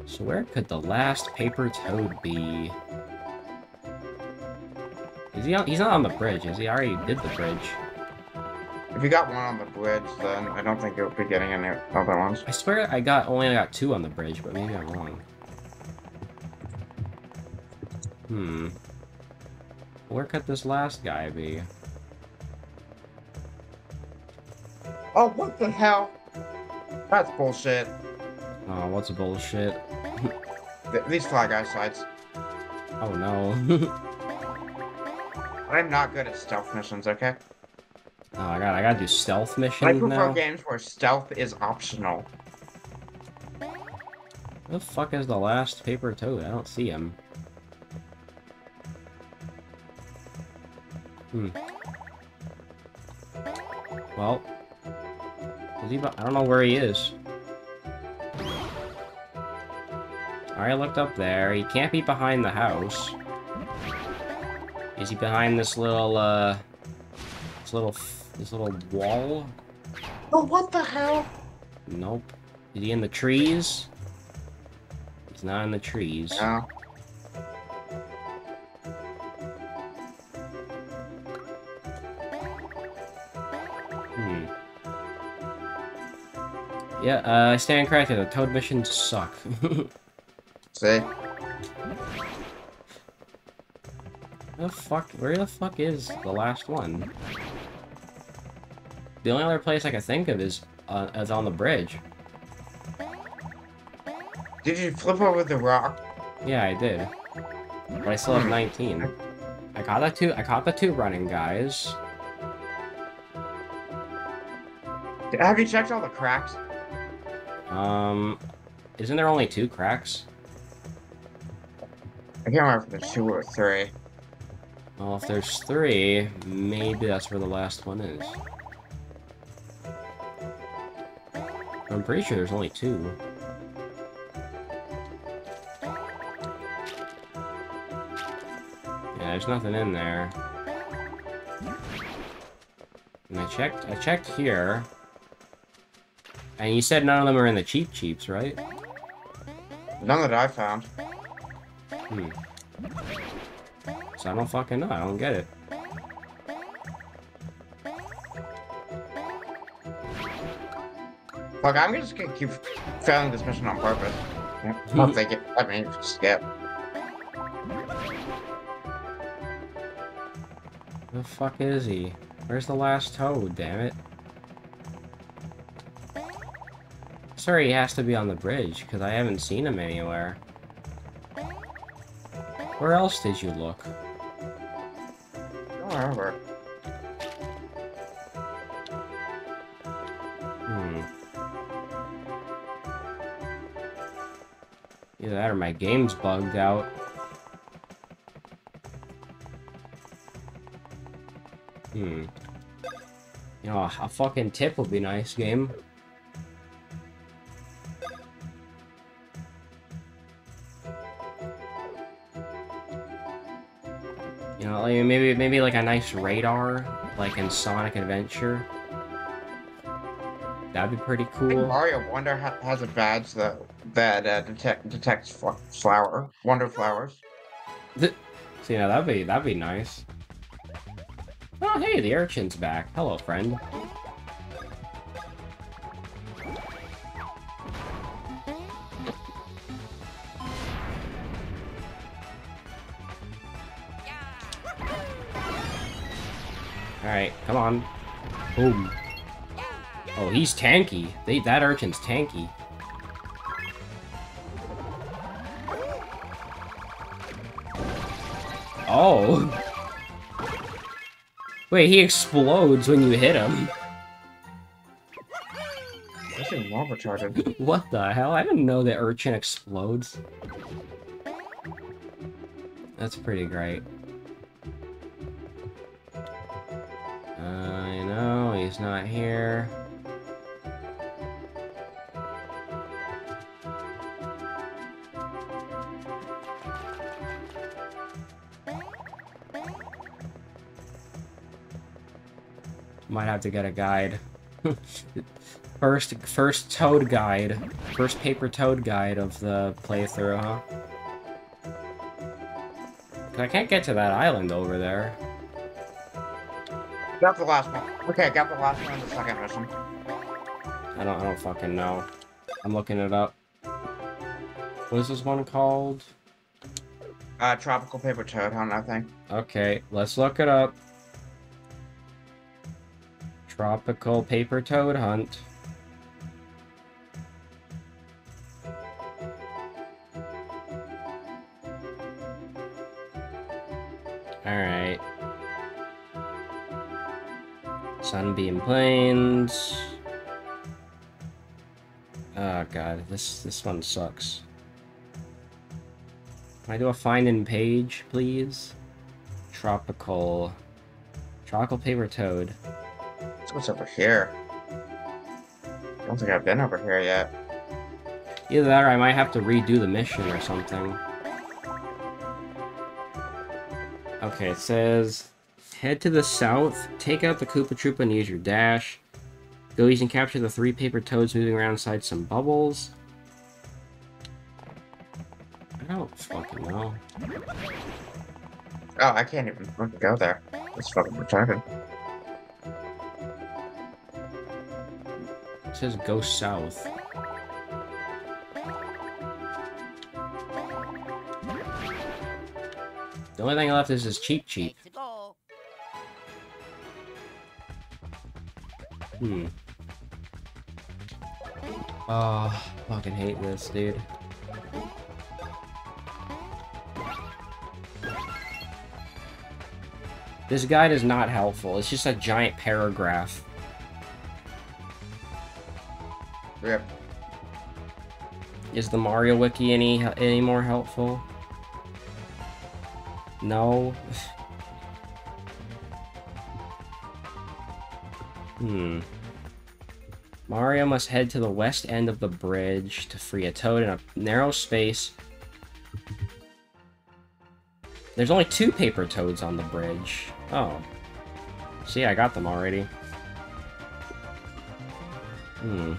So where could the last paper toad be? Is he on, he's not on the bridge, is he? I already did the bridge. If you got one on the bridge, then I don't think you'll be getting any other ones. I swear I got only I got two on the bridge, but maybe I'm wrong. Hmm. Where could this last guy be? Oh, what the hell? That's bullshit. Oh, what's bullshit? Th these flag eye sites. Oh no. [LAUGHS] I'm not good at stealth missions, okay? oh, I got I gotta do stealth missions I prefer now. games where stealth is optional. Where the fuck is the last paper toad? I don't see him. Hmm. Well, is he? I don't know where he is. Alright, I looked up there. He can't be behind the house. Is he behind this little, uh, this little, this little wall? Oh, what the hell? Nope. Is he in the trees? He's not in the trees. No. Yeah, uh, I stand corrected. The toad missions suck. [LAUGHS] See? the fuck? Where the fuck is the last one? The only other place I can think of is uh, is on the bridge. Did you flip over the rock? Yeah, I did. But I still have 19. I caught the two. I caught the two running guys. Have you checked all the cracks? Um, isn't there only two cracks? I can't remember if there's two or three. Well, if there's three, maybe that's where the last one is. I'm pretty sure there's only two. Yeah, there's nothing in there. And I checked, I checked here. And you said none of them are in the Cheep Cheeps, right? None that I found. Hmm. So I don't fucking know, I don't get it. Fuck, I'm just gonna keep failing this mission on purpose. I'll take it. I mean, skip. The fuck is he? Where's the last toad, damn it? Sorry, he has to be on the bridge, because I haven't seen him anywhere. Where else did you look? Don't remember. Hmm. Either that or my game's bugged out. Hmm. You know, a, a fucking tip would be nice, game. Like maybe maybe like a nice radar, like in Sonic Adventure. That'd be pretty cool. Mario Wonder ha has a badge that that uh, detect detects fl flower wonder flowers. So yeah, that'd be that'd be nice. Oh hey, the urchin's back. Hello, friend. Come on. Boom. Oh, he's tanky. They, that urchin's tanky. Oh. [LAUGHS] Wait, he explodes when you hit him. This is more retarded. [LAUGHS] What the hell? I didn't know that urchin explodes. That's pretty great. He's not here. Might have to get a guide. [LAUGHS] first, first Toad guide. First paper Toad guide of the playthrough, huh? I can't get to that island over there. Got the last one. Okay, got the last one in the second mission. I don't, I don't fucking know. I'm looking it up. What is this one called? Uh, tropical paper toad hunt, I think. Okay, let's look it up. Tropical paper toad hunt. Sunbeam Plains. Oh ah, god, this this one sucks. Can I do a find in page, please? Tropical. Tropical paper toad. What's over here. I don't think I've been over here yet. Either that or I might have to redo the mission or something. Okay, it says head to the south, take out the Koopa Troopa and use your dash. Go easy and capture the three paper toads moving around inside some bubbles. I don't fucking know. Oh, I can't even fucking go there. It's fucking retarded. It says go south. The only thing left is this Cheep Cheep. Hmm. Oh, fucking hate this, dude. This guide is not helpful. It's just a giant paragraph. Rip. Is the Mario Wiki any any more helpful? No. [LAUGHS] hmm. Mario must head to the west end of the bridge to free a toad in a narrow space. There's only two paper toads on the bridge. Oh. See, I got them already. Hmm.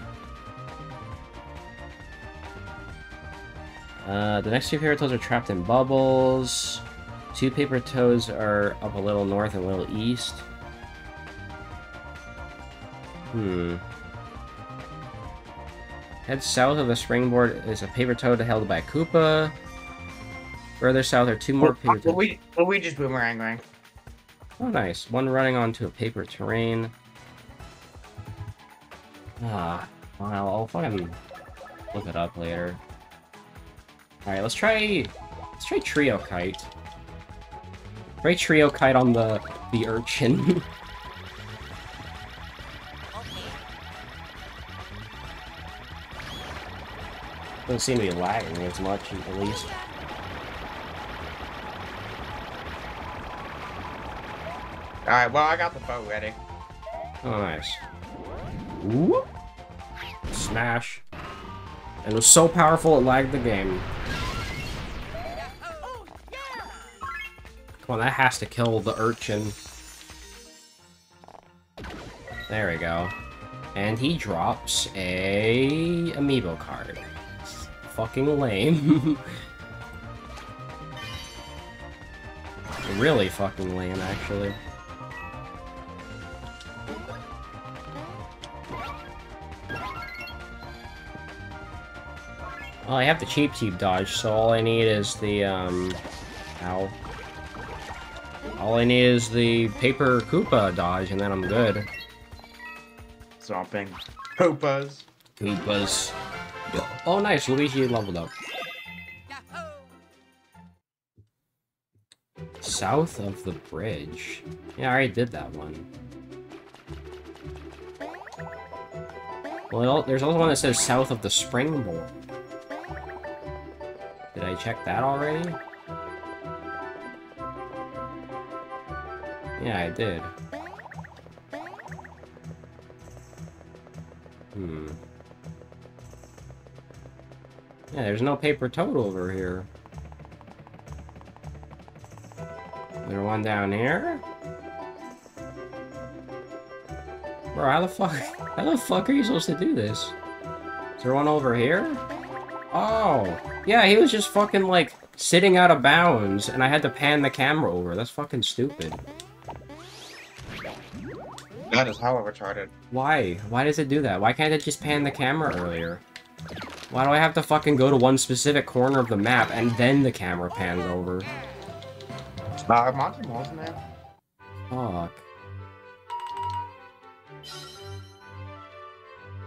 Uh, the next two paper toads are trapped in bubbles. Two paper toads are up a little north and a little east. Hmm. Head south of the springboard is a paper toad held by a Koopa. Further south are two more paper toads. Luigi, Luigi's boomerang ring. Oh, nice. One running onto a paper terrain. Ah, well, I'll fucking look it up later. Alright, let's try... Let's try Trio Kite. Try Trio Kite on the, the urchin. [LAUGHS] Doesn't seem to be lagging as much, at least. Alright, well, I got the bow ready. Oh, nice. Whoop. Smash. And it was so powerful it lagged the game. Come on, that has to kill the urchin. There we go. And he drops a amiibo card. Fucking lame. [LAUGHS] really fucking lame, actually. Well, I have the Cheep Cheep dodge, so all I need is the, um... Ow. All I need is the paper Koopa dodge, and then I'm good. Stomping. Koopas. Koopas. Oh, nice. Luigi leveled up. South of the bridge. Yeah, I already did that one. Well, there's also one that says south of the springboard. Did I check that already? Yeah, I did. Hmm. Yeah, there's no paper toad over here. There one down here? Bro, how the fuck [LAUGHS] how the fuck are you supposed to do this? Is there one over here? Oh, yeah, he was just fucking like sitting out of bounds and I had to pan the camera over. That's fucking stupid. That is hella retarded. Why? Why does it do that? Why can't it just pan the camera earlier? Why do I have to fucking go to one specific corner of the map and then the camera pans over? Uh, Monty man. Fuck.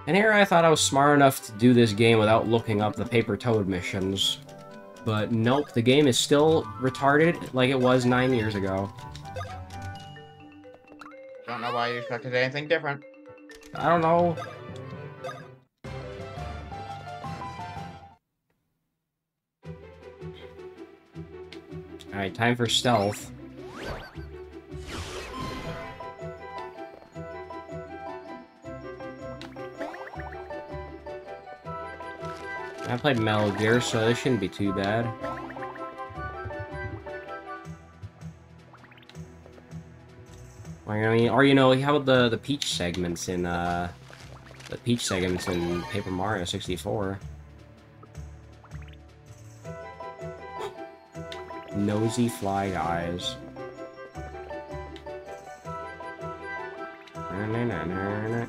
And here I thought I was smart enough to do this game without looking up the Paper Toad missions. But nope, the game is still retarded like it was nine years ago. Don't know why you expected anything different. I don't know. Alright, time for stealth. I played Metal Gear, so this shouldn't be too bad. I mean, or you know, how about the the Peach segments in uh, the Peach segments in Paper Mario 64? Nosy fly eyes. Na, na, na.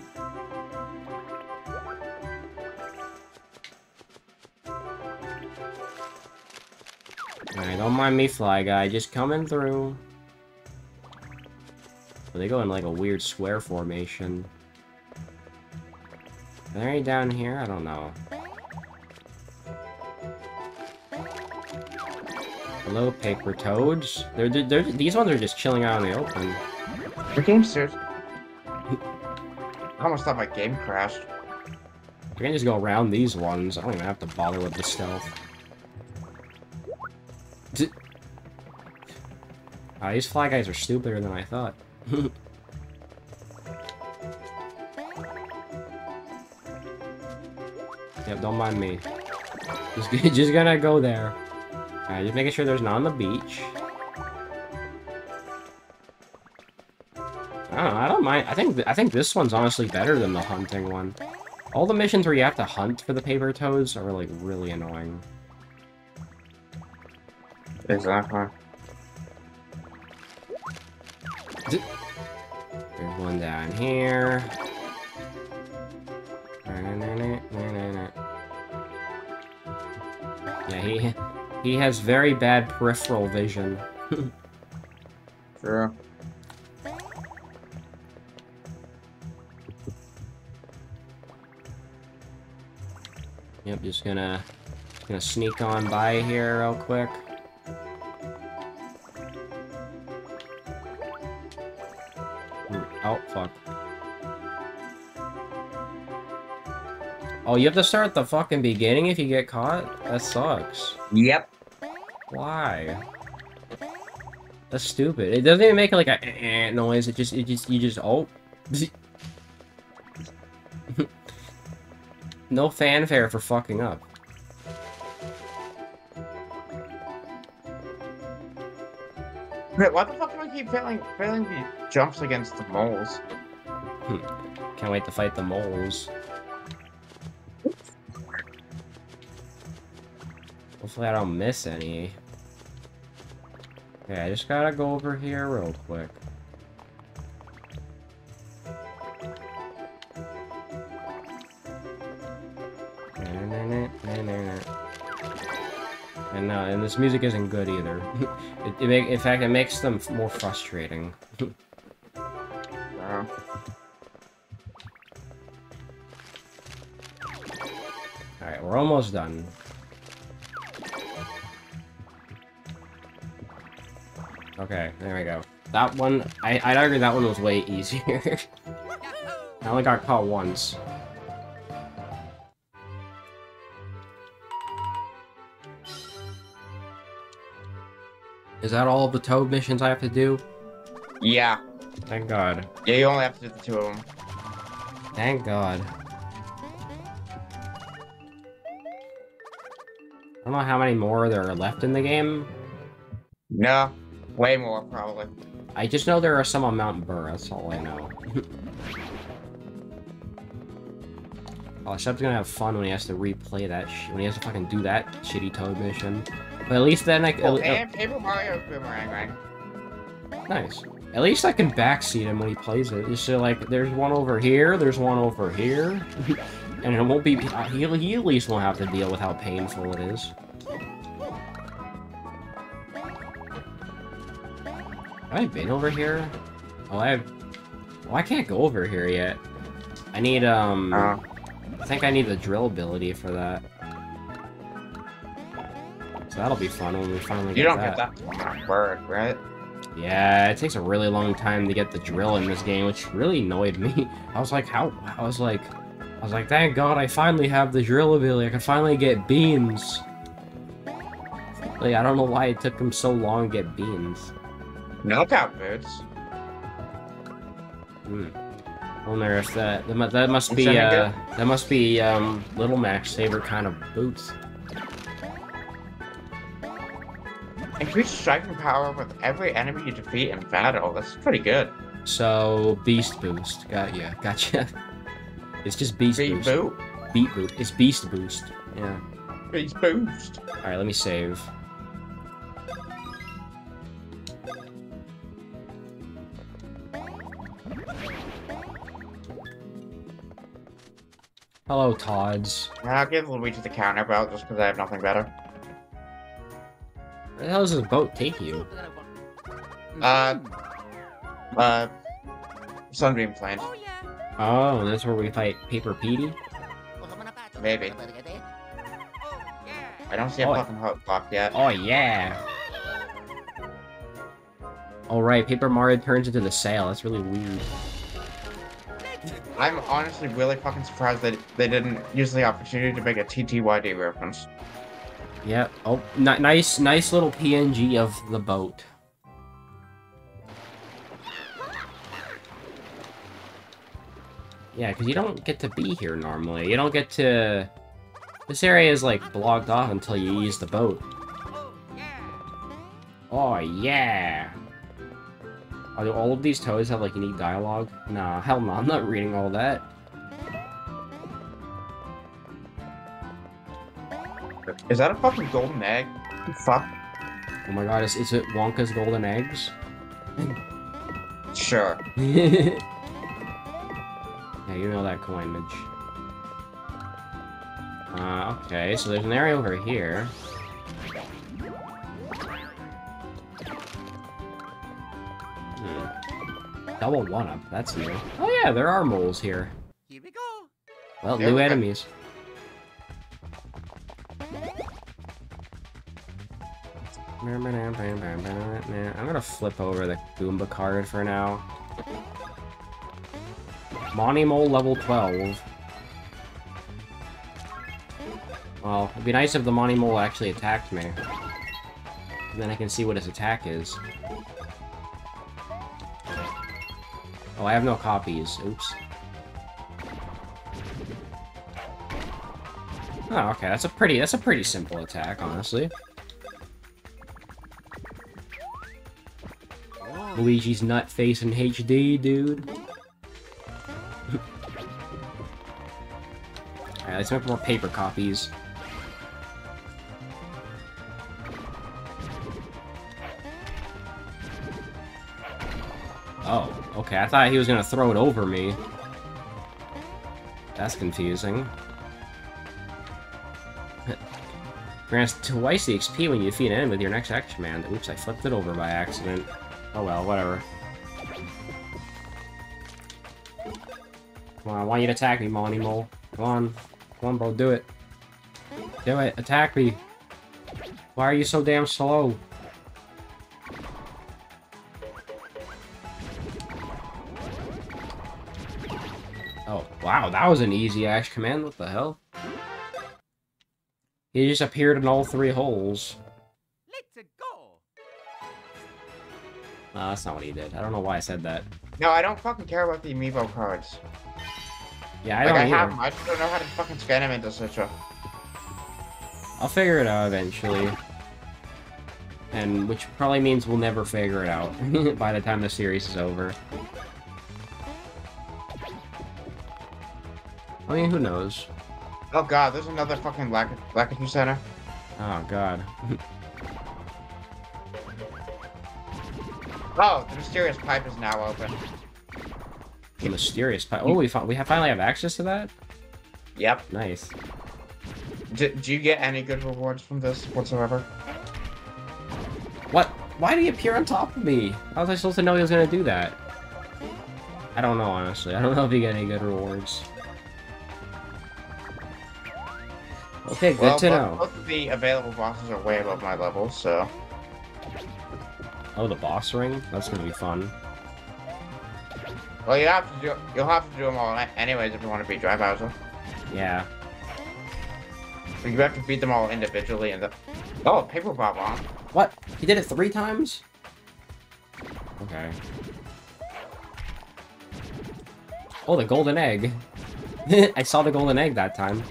Alright, don't mind me, Fly Guy. Just coming through. Well, they go in like a weird square formation. Are there any down here? I don't know. Hello, paper toads. They're, they're, these ones are just chilling out in the open. Your game serious. I almost thought my game crashed. I can just go around these ones. I don't even have to bother with the stealth. D these fly guys are stupider than I thought. [LAUGHS] yep, don't mind me. Just, [LAUGHS] just gonna go there. Alright, just making sure there's none on the beach. I don't know, I don't mind. I think I think this one's honestly better than the hunting one. All the missions where you have to hunt for the paper toads are like really annoying. Exactly. There's one down here. Yeah, he he has very bad peripheral vision. True. Yep, just gonna gonna sneak on by here real quick. Ooh, Oh fuck. Oh, you have to start at the fucking beginning if you get caught? That sucks. Yep. Why? That's stupid. It doesn't even make like a eh, eh noise. It just, it just, you just, oh. [LAUGHS] no fanfare for fucking up. Wait, why the fuck do I keep failing, failing the jumps against the moles? Can't wait to fight the moles. Hopefully I don't miss any. Okay, I just gotta go over here real quick. And no, and this music isn't good either. [LAUGHS] it, it make, in fact, it makes them more frustrating. Uh, Alright, we're almost done. Okay, there we go. That one, I, I'd argue that one was way easier. [LAUGHS] I only got caught once. Is that all of the Toad missions I have to do? yeah. Thank God. Yeah, you only have to do the two of them. Thank God. I don't know how many more there are left in the game. No. Way more, probably. I just know there are some on Mount Brrr, that's all I know. [LAUGHS] oh, Shep's gonna have fun when he has to replay that sh when he has to fucking do that shitty Toad mission. But at least then I Oh, at- and Paper Mario Boomerang, right? Nice. At least I can backseat him when he plays it. Just so, like, there's one over here, there's one over here. [LAUGHS] and it won't be... He, he at least won't have to deal with how painful it is. Have I been over here? Oh, I have... Well, I can't go over here yet. I need, um... Uh, I think I need the drill ability for that. So that'll be fun when we finally you get don't that. get that from bird, right? Yeah, it takes a really long time to get the drill in this game, which really annoyed me. [LAUGHS] I was like, how? I was like, I was like, thank God I finally have the drill ability. I can finally get beans. Like, I don't know why it took him so long to get beans. Knockout boots. Hmm. I wonder if that that, that must be uh that must be um Little Mac's favorite kind of boots. Increase striking power with every enemy you defeat in battle. That's pretty good. So beast boost. Got ya. Gotcha. [LAUGHS] It's just beast Beat boost. boot. Beat boost. It's beast boost. Yeah. Beast boost. All right, let me save. Hello, Tods. I'll give Luigi the counter belt just because I have nothing better. Where the hell does this boat take you? Uh, uh, Sunbeam Plains. Oh. Oh, that's where we fight Paper Petey? Maybe. I don't see a Oh. fucking hook block yet. Oh, yeah! Alright, Paper Mario turns into the sail. That's really weird. I'm honestly really fucking surprised that they didn't use the opportunity to make a TTYD reference. Yeah. Oh, ni- nice, nice little PNG of the boat. Yeah, because you don't get to be here normally. You don't get to... This area is, like, blocked off until you use the boat. Oh, yeah. Oh, Are all of these toys have, like, unique dialogue? Nah, hell no, I'm not reading all that. Is that a fucking golden egg? Fuck. Oh my god, is, is it Wonka's Golden Eggs? Sure. [LAUGHS] yeah, you know that coinage. Uh, okay, so there's an area over here. Hmm. Double one-up, that's new. Oh yeah, there are moles here. Here we go. Well, Yeah, new okay. enemies. I'm gonna flip over the Goomba card for now. Monty Mole level 12. Well, it'd be nice if the Monty Mole actually attacked me. Then I can see what his attack is. Oh, I have no copies. Oops. Oh, okay. That's a pretty. That's a pretty simple attack, honestly. Luigi's nut face in HD, dude. [LAUGHS] Alright, let's make more paper copies. Oh, okay. I thought he was gonna throw it over me. That's confusing. Grants twice the XP when you defeat an enemy with your next action command. Oops, I flipped it over by accident. Oh well, whatever. Come on, I want you to attack me, Monty Mole. Come on. Come on, bro, do it. Do it, attack me. Why are you so damn slow? That was an easy Ash command. What the hell? He just appeared in all three holes. Let's go. Uh, that's not what he did. I don't know why I said that. No, I don't fucking care about the amiibo cards. Yeah, I like, don't I either. have them. I just don't know how to fucking scan them into such a. I'll figure it out eventually. And which probably means we'll never figure it out [LAUGHS] by the time the series is over. I mean, who knows? Oh god, there's another fucking Lac Lakitu Center. Oh, God. [LAUGHS] Oh, the mysterious pipe is now open. the mysterious pipe. Oh, we, fi we have finally have access to that? Yep. Nice. D do you get any good rewards from this whatsoever? What? Why did he appear on top of me? How was I supposed to know he was gonna do that? I don't know, honestly. I don't know if you get any good rewards. Okay, good well, to both, know. both of the available bosses are way above my level, so. Oh, the boss ring? That's gonna be fun. Well, you have to do. You'll have to do them all anyways if you want to beat Dry Bowser. Yeah. You have to beat them all individually and the. Oh, Paper Bob-omb. What? He did it three times? Okay. Oh, the golden egg. [LAUGHS] I saw the golden egg that time.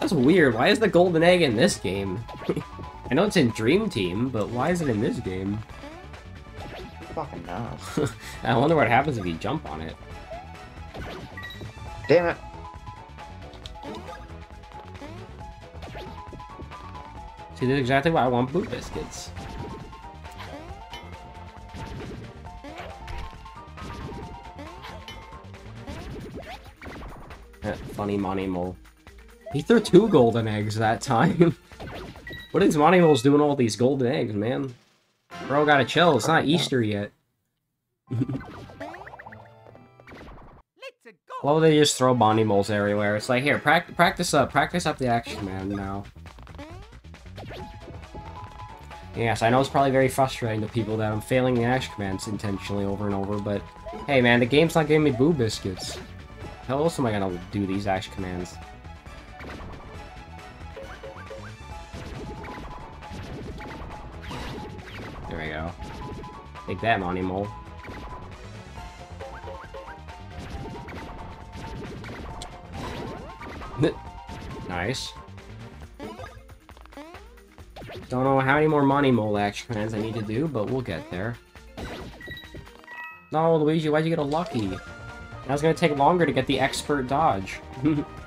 That's weird. Why is the golden egg in this game? [LAUGHS] I know it's in Dream Team, but why is it in this game? Fucking knows. [LAUGHS] I wonder what happens if you jump on it. Damn it. See, this is exactly why I want Boo Biscuits. Eh, Funny Monty Mole. He threw two golden eggs that time. [LAUGHS] what is Monty Mole's doing all these golden eggs, man? Bro, gotta chill. It's not Easter yet. Well, they just throw Monty Moles everywhere. It's like, here, prac practice up. Practice up the action, man, now. Yes, I know it's probably very frustrating to people that I'm failing the action commands intentionally over and over, but hey man, the game's not giving me boo biscuits. How else am I gonna do these action commands? Take that, Monty Mole. [LAUGHS] nice. Don't know how many more Monty Mole action commands I need to do, but we'll get there. No, Luigi, why'd you get a lucky? Now it's gonna take longer to get the expert dodge. [LAUGHS]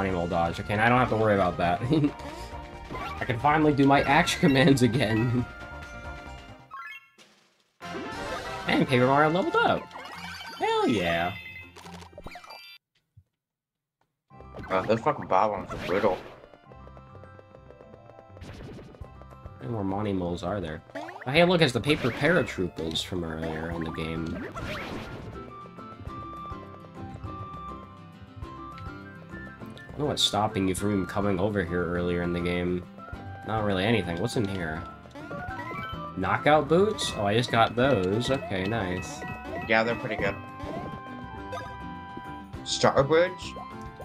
There we go, Monty Mole dodge. Okay, now I don't have to worry about that. [LAUGHS] I can finally do my action [LAUGHS] commands again. And Paper Mario leveled up. Hell yeah. Oh, those fucking ones are brutal. How many more Monty Moles are there? Oh, hey, look, it's the Paper Paratroopers from earlier in the game. Know what's stopping you from even coming over here earlier in the game. Not really anything. What's in here? Knockout boots? Oh, I just got those. Okay, nice. Yeah, they're pretty good. Star Bridge?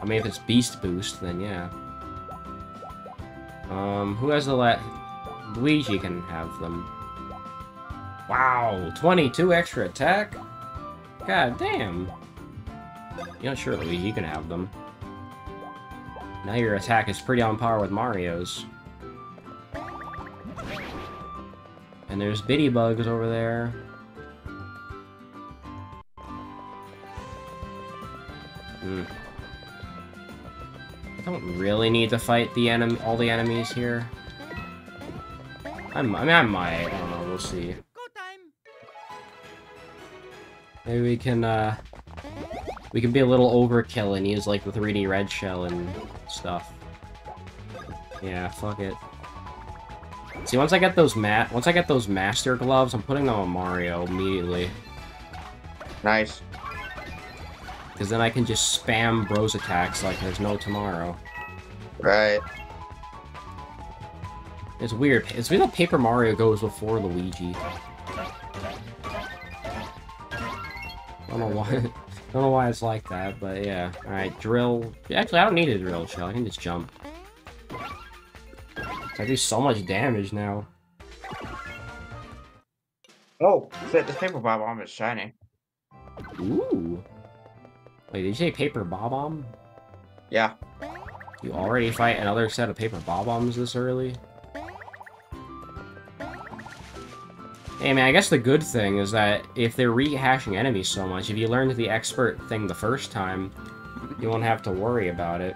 I mean, if it's Beast Boost, then yeah. Um, who has the la- Luigi can have them. Wow, 22 extra attack? God damn. You're not sure Luigi can have them. Now your attack is pretty on par with Mario's. And there's bitty bugs over there. Hmm. I don't really need to fight the enemy, all the enemies here. I'm, I mean, I might. I don't know. We'll see. Maybe we can, uh... We can be a little overkill and use, like, the 3D red shell and stuff. Yeah, fuck it. See, once I get those mat- once I get those master gloves, I'm putting them on Mario immediately. Nice. Because then I can just spam bros attacks like there's no tomorrow. Right. It's weird. It's weird that Paper Mario goes before Luigi. I don't know why. [LAUGHS] don't know why it's like that, but yeah. All right, drill. Actually, I don't need a drill shell. I can just jump. I do so much damage now. Oh, this Paper Bob-omb is shiny. Ooh. Wait, did you say Paper Bob-omb? Yeah. You already fight another set of Paper Bob-ombs this early? Hey man, I guess the good thing is that if they're rehashing enemies so much, if you learned the expert thing the first time, you won't have to worry about it.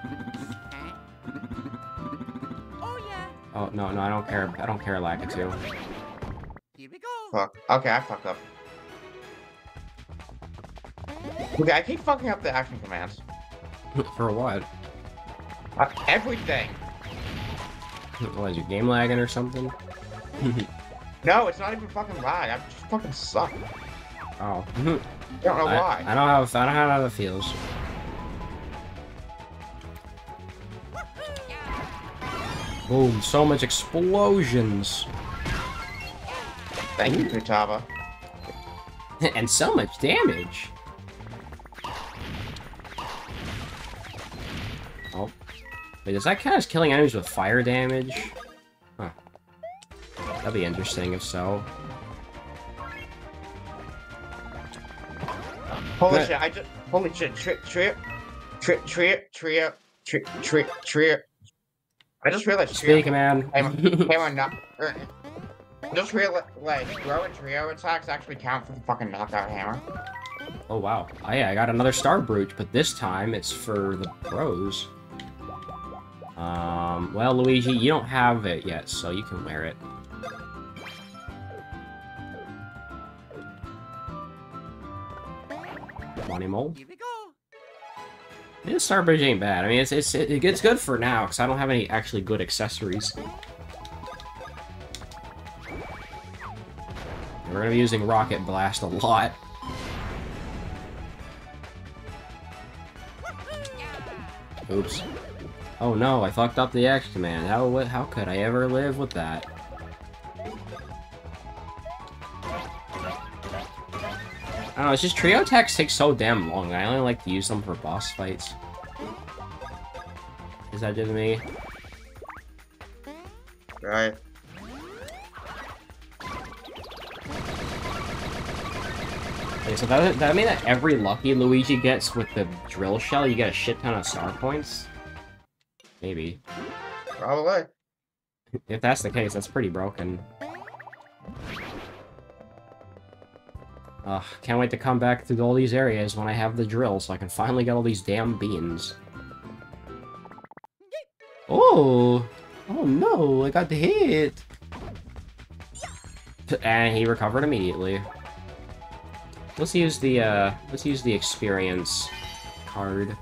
Oh yeah. Oh, no, no, I don't care. I don't care, Lakitu. Here we go. Fuck. Okay, I fucked up. Okay, I keep fucking up the action commands. [LAUGHS] For what? Uh, everything! [LAUGHS] What, is your game lagging or something? [LAUGHS] No, it's not even fucking lag. I just fucking suck. Oh. [LAUGHS] I don't know I, why. I don't know how, I don't know how that feels. Boom, so much explosions. Thank you, Futaba. [LAUGHS] and so much damage. Oh. Wait, is that count as killing enemies with fire damage? That'd be interesting if so. Holy shit, I just... Holy shit, trip, trip. Trip, trip, trip. Trip, trip, trip. I just realized... Speak, trip, man. I'm, knock. [LAUGHS] not... Er, just realized, like, grow and trio attacks actually count for the fucking knockout hammer. Oh, wow. Oh, yeah, I got another star brooch, but this time it's for the pros. Um, well, Luigi, you don't have it yet, so you can wear it. Money Here we go. This Star Bridge ain't bad. I mean, it's it's it gets good for now because I don't have any actually good accessories. We're gonna be using Rocket Blast a lot. Oops. Oh no, I fucked up the X command. How? How could I ever live with that? I don't know, it's just trio attacks take so damn long. I only like to use them for boss fights. Is that just me? Right. Okay, so that, that mean that every lucky Luigi gets with the drill shell, you get a shit ton of star points? Maybe. Probably. If that's the case, that's pretty broken. Ugh, can't wait to come back through all these areas when I have the drill so I can finally get all these damn beans. Oh! Oh no, I got hit! And he recovered immediately. Let's use the, uh, let's use the experience card.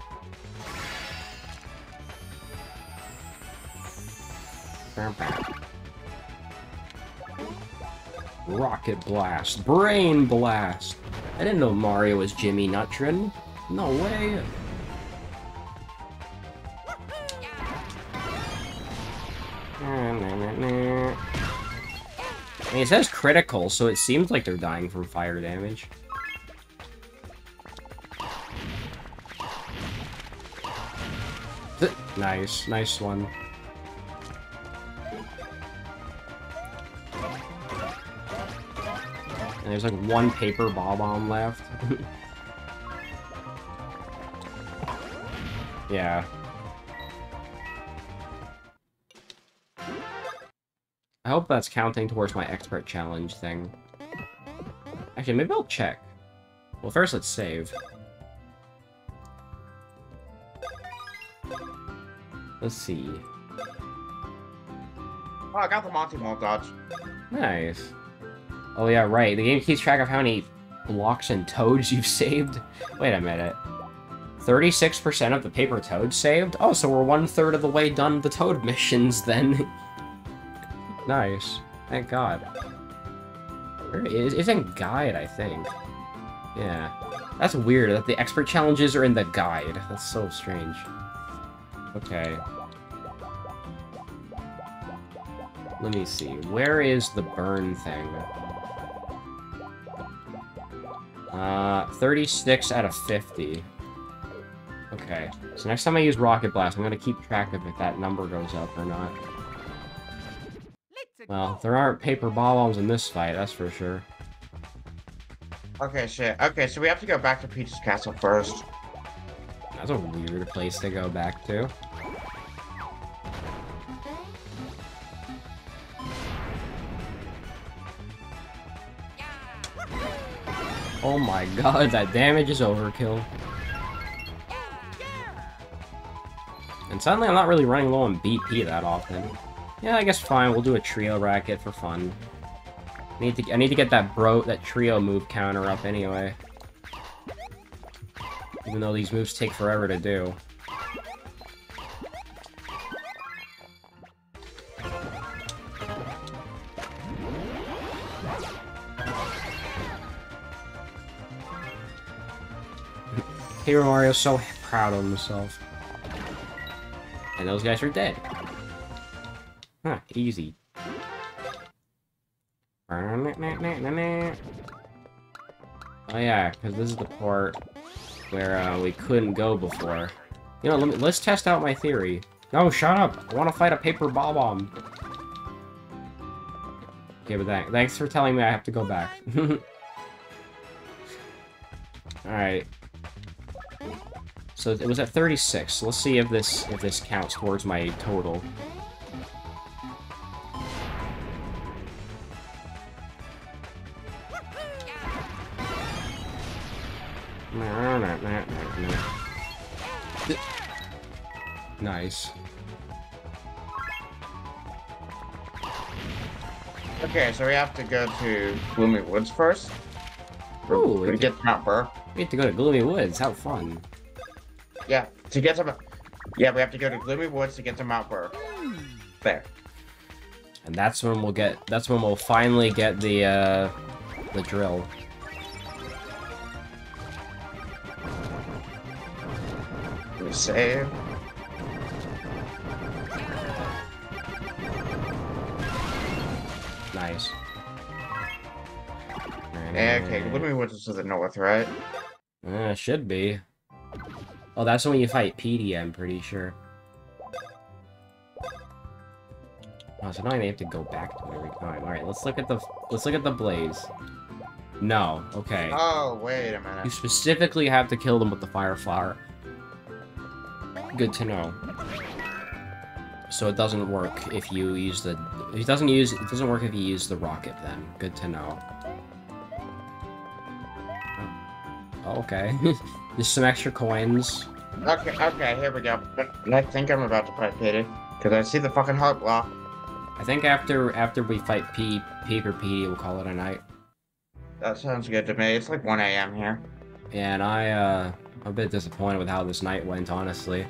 Rocket Blast. Brain Blast. I didn't know Mario was Jimmy Neutron. No way. I mean, it says critical, so it seems like they're dying from fire damage. Nice, nice one. And there's like one Paper Bob-omb left. [LAUGHS] yeah. I hope that's counting towards my expert challenge thing. Actually, maybe I'll check. Well, first let's save. Let's see. Oh, I got the Monty Mole dodge. Nice. Oh yeah, right. The game keeps track of how many blocks and toads you've saved. Wait a minute. 36% of the paper toads saved? Oh, so we're one third of the way done the toad missions then. [LAUGHS] nice. Thank god. Where is it's in guide, I think. Yeah. That's weird that the expert challenges are in the guide. That's so strange. Okay. Let me see. Where is the burn thing? Uh, 36 out of 50. Okay. So next time I use Rocket Blast, I'm gonna keep track of if that number goes up or not. Well, there aren't Paper Bob-ombs in this fight, that's for sure. Okay, shit. Okay, so we have to go back to Peach's castle first. That's a weird place to go back to. Oh my god, that damage is overkill. And suddenly I'm not really running low on BP that often. Yeah, I guess fine, we'll do a trio racket for fun. I need to I need to get that bro that trio move counter up anyway. Even though these moves take forever to do. Hero Mario's so proud of himself. And those guys are dead. Huh, easy. Oh yeah, because this is the part where uh, we couldn't go before. You know, let me, let's test out my theory. No, shut up! I want to fight a Paper Bob-omb. Okay, but that, thanks for telling me I have to go back. [LAUGHS] Alright. So it was at 36. So let's see if this if this counts towards my total. Nice. Okay, so we have to go to Gloomy Woods first. Ooh, we get to. We have to go to Gloomy Woods. How fun. Yeah, to get to Yeah, we have to go to Gloomy Woods to get to Mount Brrr. There. And that's when we'll get that's when we'll finally get the uh the drill. We save. Nice. Okay, Gloomy Woods is to the north, right? Uh, should be. Oh, that's when you fight Petey, I'm pretty sure. Oh, so now I may have to go back to it every time. Alright, let's look at the let's look at the blaze. No, okay. Oh, wait a minute. You specifically have to kill them with the fire flower. Good to know. So it doesn't work if you use the. It doesn't use. It doesn't work if you use the rocket. Then good to know. Oh, okay. [LAUGHS] Just some extra coins. Okay, okay, here we go. But I think I'm about to fight Petey. Because I see the fucking heart block. I think after after we fight P Paper P, we'll call it a night. That sounds good to me. It's like 1 a.m. here. And I uh, I'm a bit disappointed with how this night went, honestly.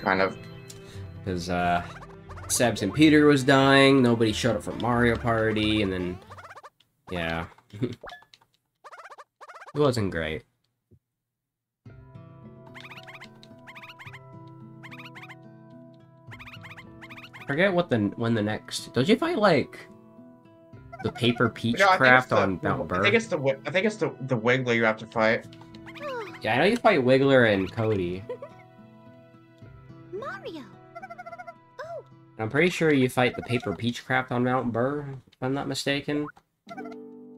Kind of. Because, uh, Sebs and Peter was dying, nobody showed up for Mario Party, and then, yeah. [LAUGHS] it wasn't great. Forget what the, when the next, don't you fight, like, the Paper Peach No, I think it's craft the- on Mount I think it's the I think it's the the Wiggler you have to fight. Yeah, I know you fight Wiggler and Cody. [LAUGHS] Mario. Oh, I'm pretty sure you fight the Paper Peach Craft on Mount Brrr, if I'm not mistaken. I think.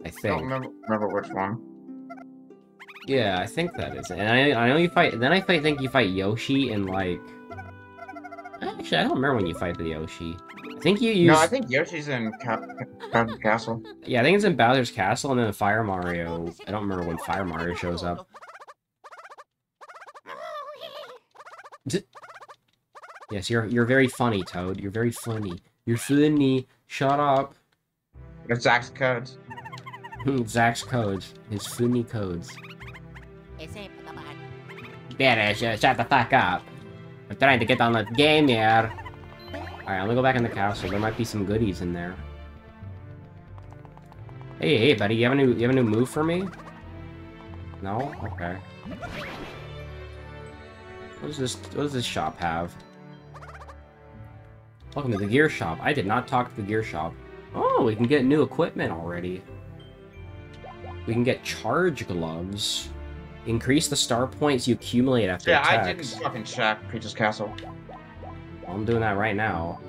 I don't think. remember, remember which one. Yeah, I think that is it. And I, I know you fight. Then I fight, think you fight Yoshi in like. Actually, I don't remember when you fight the Yoshi. I think you use. No, I think Yoshi's in Ca- Bowser's Castle. Yeah, I think it's in Bowser's Castle, and then Fire Mario. I don't remember when Fire Mario shows up. Yes, you're you're very funny, Toad. You're very funny. You're funny. Shut up. It's Zack's codes. Hmm, Zach's codes. His funny codes. Better sh shut the fuck up. I'm trying to get on the game here. Alright, let me go back in the castle. There might be some goodies in there. Hey, hey, buddy, you have a new you have a new move for me? No? Okay. What does this what does this shop have? Welcome to the gear shop. I did not talk to the gear shop. Oh, we can get new equipment already. We can get charge gloves. Increase the star points you accumulate after Yeah, I attacks. didn't fucking check Peach's Castle. Well, I'm doing that right now.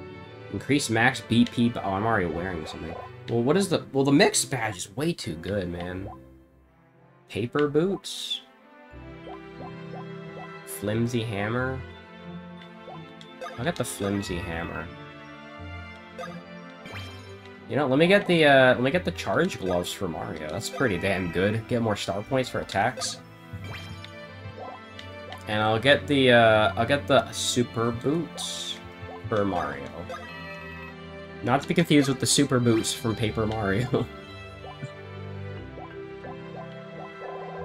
Increase max BP. Oh, I'm already wearing something. Well, what is the... Well, the mixed badge is way too good, man. Paper boots? Flimsy hammer? I got the flimsy hammer. You know, let me get the, uh, let me get the charge gloves for Mario. That's pretty damn good. Get more star points for attacks. And I'll get the, uh, I'll get the super boots for Mario. Not to be confused with the super boots from Paper Mario. [LAUGHS]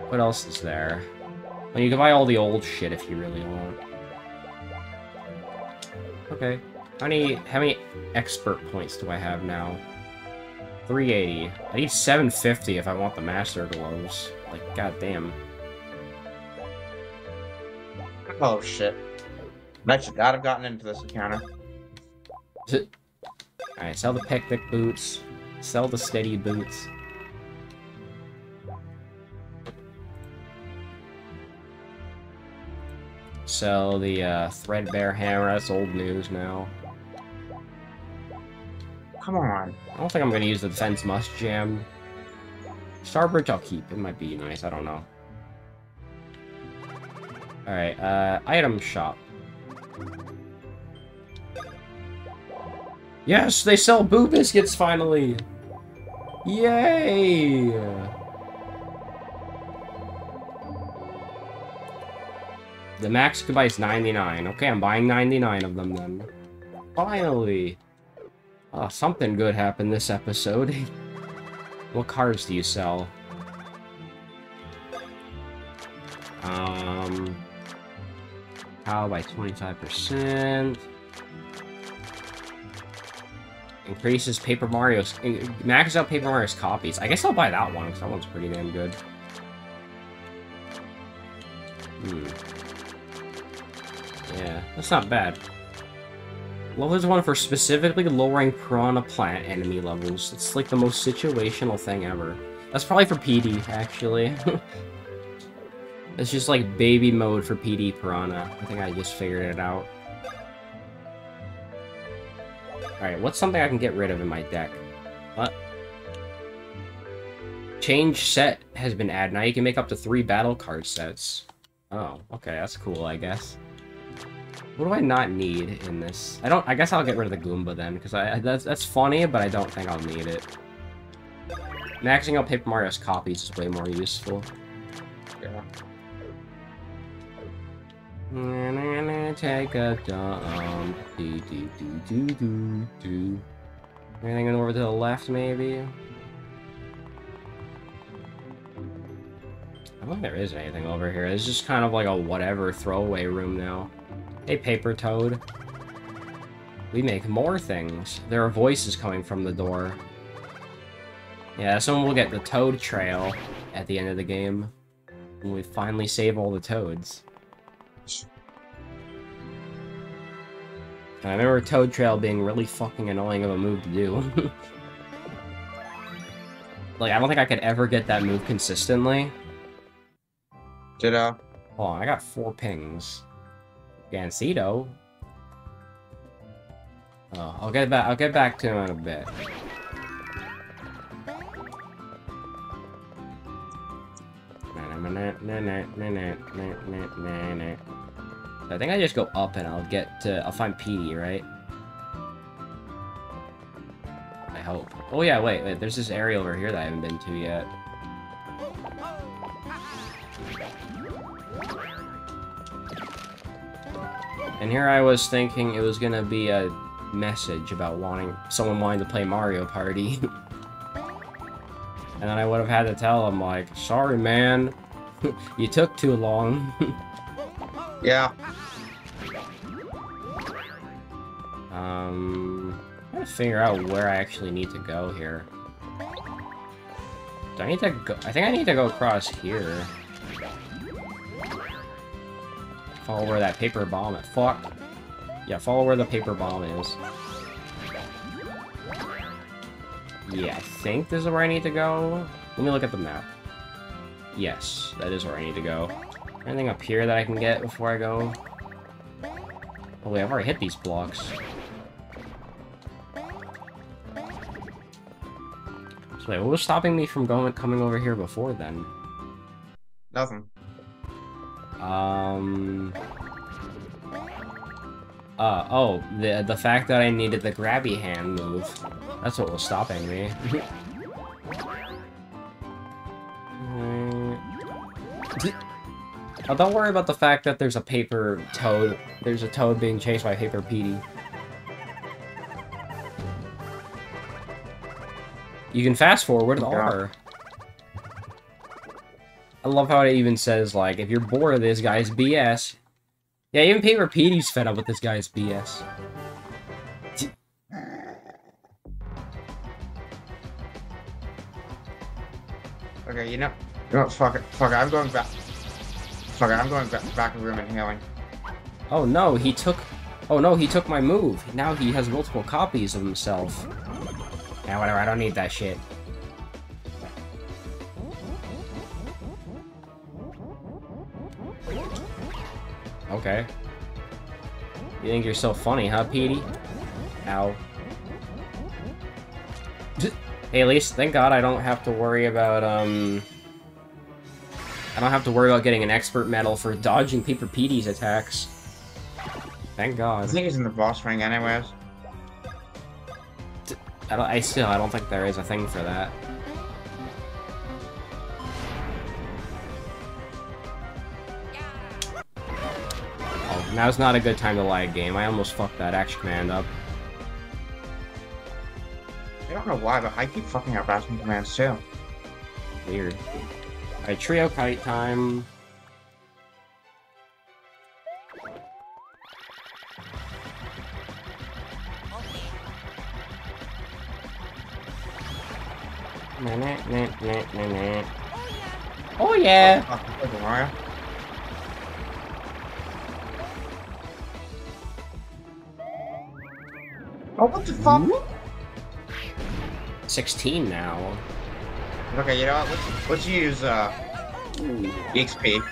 what else is there? Well, you can buy all the old shit if you really want. Okay. How many, how many expert points do I have now? 380. I need 750 if I want the Master Gloves. Like, goddamn. Oh shit. Bet you gotta have gotten into this encounter. Alright, sell the picnic boots. Sell the steady boots. Sell the uh, threadbare hammer. That's old news now. Come on. I don't think I'm gonna use the defense must jam. Starbridge I'll keep. It might be nice. I don't know. Alright, uh, item shop. Yes, they sell Boo Biscuits finally! Yay! The max can buy is 99. Okay, I'm buying 99 of them then. Finally! Oh, something good happened this episode. [LAUGHS] what cards do you sell? Um... By 25%. Increases Paper Mario's... Maxes out Paper Mario's copies. I guess I'll buy that one, because that one's pretty damn good. Hmm. Yeah, that's not bad. Level is one for specifically lowering Piranha Plant enemy levels. It's like the most situational thing ever. That's probably for Petey, actually. [LAUGHS] it's just like baby mode for Petey Piranha. I think I just figured it out. Alright, what's something I can get rid of in my deck? What? Change set has been added. Now you can make up to three battle card sets. Oh, okay, that's cool, I guess. What do I not need in this? I don't. I guess I'll get rid of the Goomba then, because I that's that's funny, but I don't think I'll need it. Maxing out Paper Mario's copies is way more useful. Yeah. Take a dump. Do, do, do, do, do, do. Anything over to the left, maybe? I don't think there is anything over here. It's just kind of like a whatever throwaway room now. Hey, Paper Toad. We make more things. There are voices coming from the door. Yeah, someone will get the Toad Trail at the end of the game. When we finally save all the Toads. I remember Toad Trail being really fucking annoying of a move to do. [LAUGHS] like, I don't think I could ever get that move consistently. Ditto. Hold on, I got four pings. Gansito. Oh, I'll get back. I'll get back to him in a bit. I think I just go up and I'll get to. I'll find Petey, right? I hope. Oh yeah, wait, wait. There's this area over here that I haven't been to yet. And here I was thinking it was gonna be a message about wanting someone wanting to play Mario Party. [LAUGHS] and then I would have had to tell them like, sorry man, [LAUGHS] you took too long. [LAUGHS] Yeah. Um, I'm to figure out where I actually need to go here. Do I need to go? I think I need to go across here. Follow where that paper bomb is. Fuck. Yeah, follow where the paper bomb is. Yeah, I think this is where I need to go. Let me look at the map. Yes, that is where I need to go. Anything up here that I can get before I go? Oh wait, I've already hit these blocks. Wait, what was stopping me from going coming over here before then? Nothing. Um. Uh, oh, the the fact that I needed the grabby hand move. That's what was stopping me. Oh, don't worry about the fact that there's a paper toad. There's a toad being chased by Paper Petey. You can fast forward oh Yeah. R. I love how it even says, like, if you're bored of this guy's BS. Yeah, even Paper Petey's fed up with this guy's BS. Okay, you know, you know fuck it, fuck it, I'm going back. Fuck it, I'm going back, back to room and healing. Oh no, he took... Oh no, he took my move. Now he has multiple copies of himself. Yeah, whatever, I don't need that shit. Okay. You think you're so funny, huh, Petey? Ow. [LAUGHS] Hey, at least, thank God I don't have to worry about, um... I don't have to worry about getting an expert medal for dodging Paper Petey's attacks. Thank god. I think he's in the boss ring anyways. I, don't, I still, I don't think there is a thing for that. Oh, now's not a good time to lag game. I almost fucked that action command up. I don't know why, but I keep fucking up asking commands too. Weird. Alright, trio kite time. Oh yeah! Fuck, Super Mario. Oh, what the fuck? 16 now. Okay, you know what? Let's, let's use uh, EXP.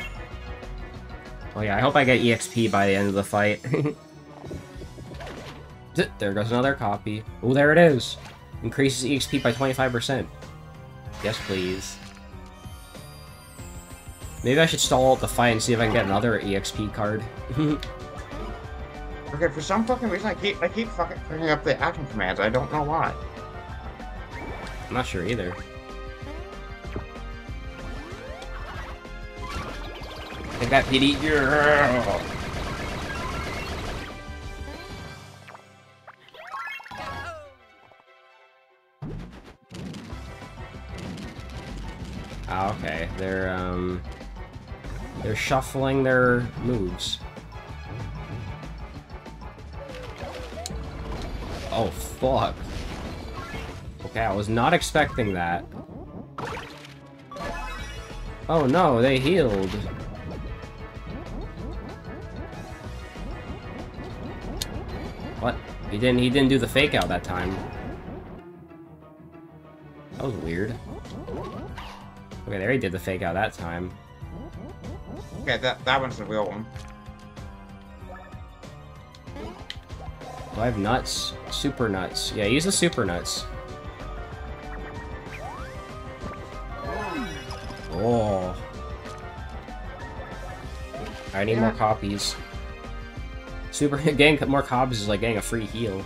Oh yeah, I hope I get EXP by the end of the fight. [LAUGHS] There goes another copy. Oh, there it is. Increases EXP by 25%. Yes, please. Maybe I should stall out the fight and see if I can get another EXP card. [LAUGHS] Okay, for some fucking reason, I keep I keep fucking picking up the action commands. I don't know why. I'm not sure either. Take that, Petey. Yeah. Ah, okay. They're um they're shuffling their moves. Oh fuck. Okay, I was not expecting that. Oh no, they healed. What? He didn't he didn't do the fake out that time. That was weird. Okay, there he did the fake out that time. Okay, that that one's the real one. Do I have nuts? Super nuts. Yeah, use the super nuts. Oh. I need more copies. Super [LAUGHS] getting more copies is like getting a free heal.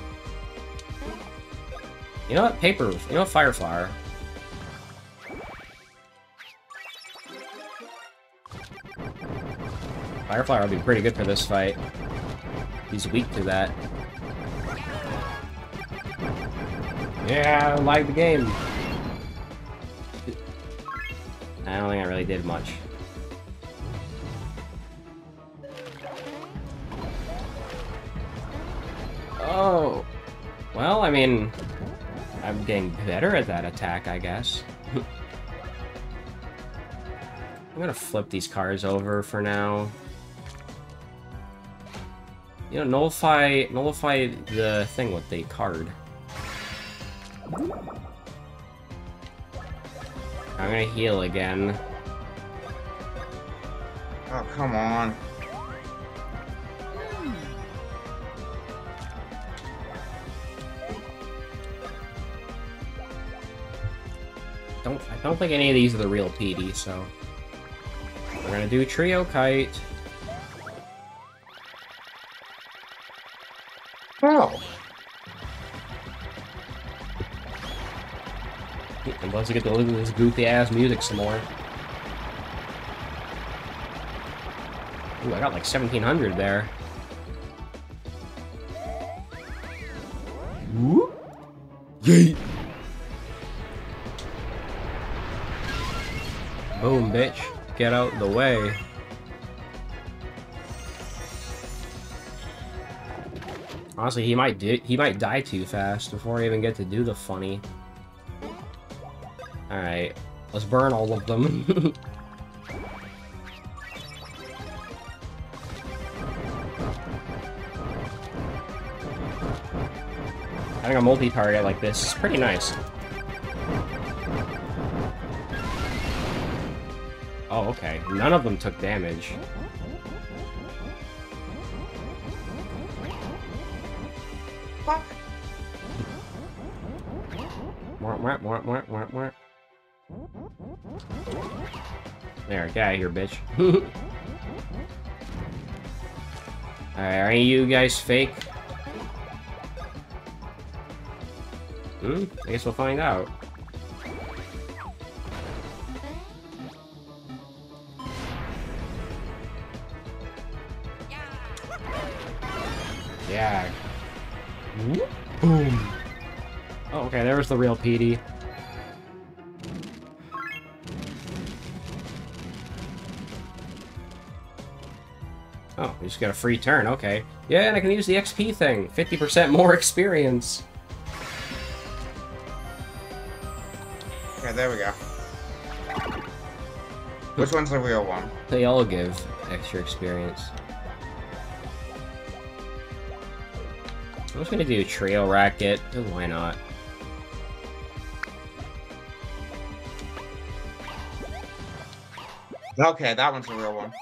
You know what? Paper. You know what? Fire flower. Fire flower would be pretty good for this fight. He's weak to that. Yeah, I like the game. I don't think I really did much. Oh. Well, I mean, I'm getting better at that attack, I guess. [LAUGHS] I'm gonna flip these cars over for now. You know, nullify nullify the thing with the card. I'm gonna heal again. Oh, come on. Don't I don't think any of these are the real Petey, so we're gonna do trio kite. Once we get to listen to this goofy ass music some more. Ooh, I got like 1700 there. Whoop. Yeet. Boom, bitch. Get out the way. Honestly, he might di he might die too fast before I even get to do the funny. Alright, let's burn all of them. [LAUGHS] Having a multi-target like this is pretty nice. Oh, okay. None of them took damage. Get out of here, bitch. [LAUGHS] Alright, are you guys fake? Hmm? I guess we'll find out. Yeah. Boom. Oh, okay, there was the real Petey. We just got a free turn, okay. Yeah, and I can use the XP thing. 50% [LAUGHS] more experience. Okay, there we go. Hmm. Which one's the real one? They all give extra experience. I'm just gonna do Trio Racket, why not? Okay, that one's the real one.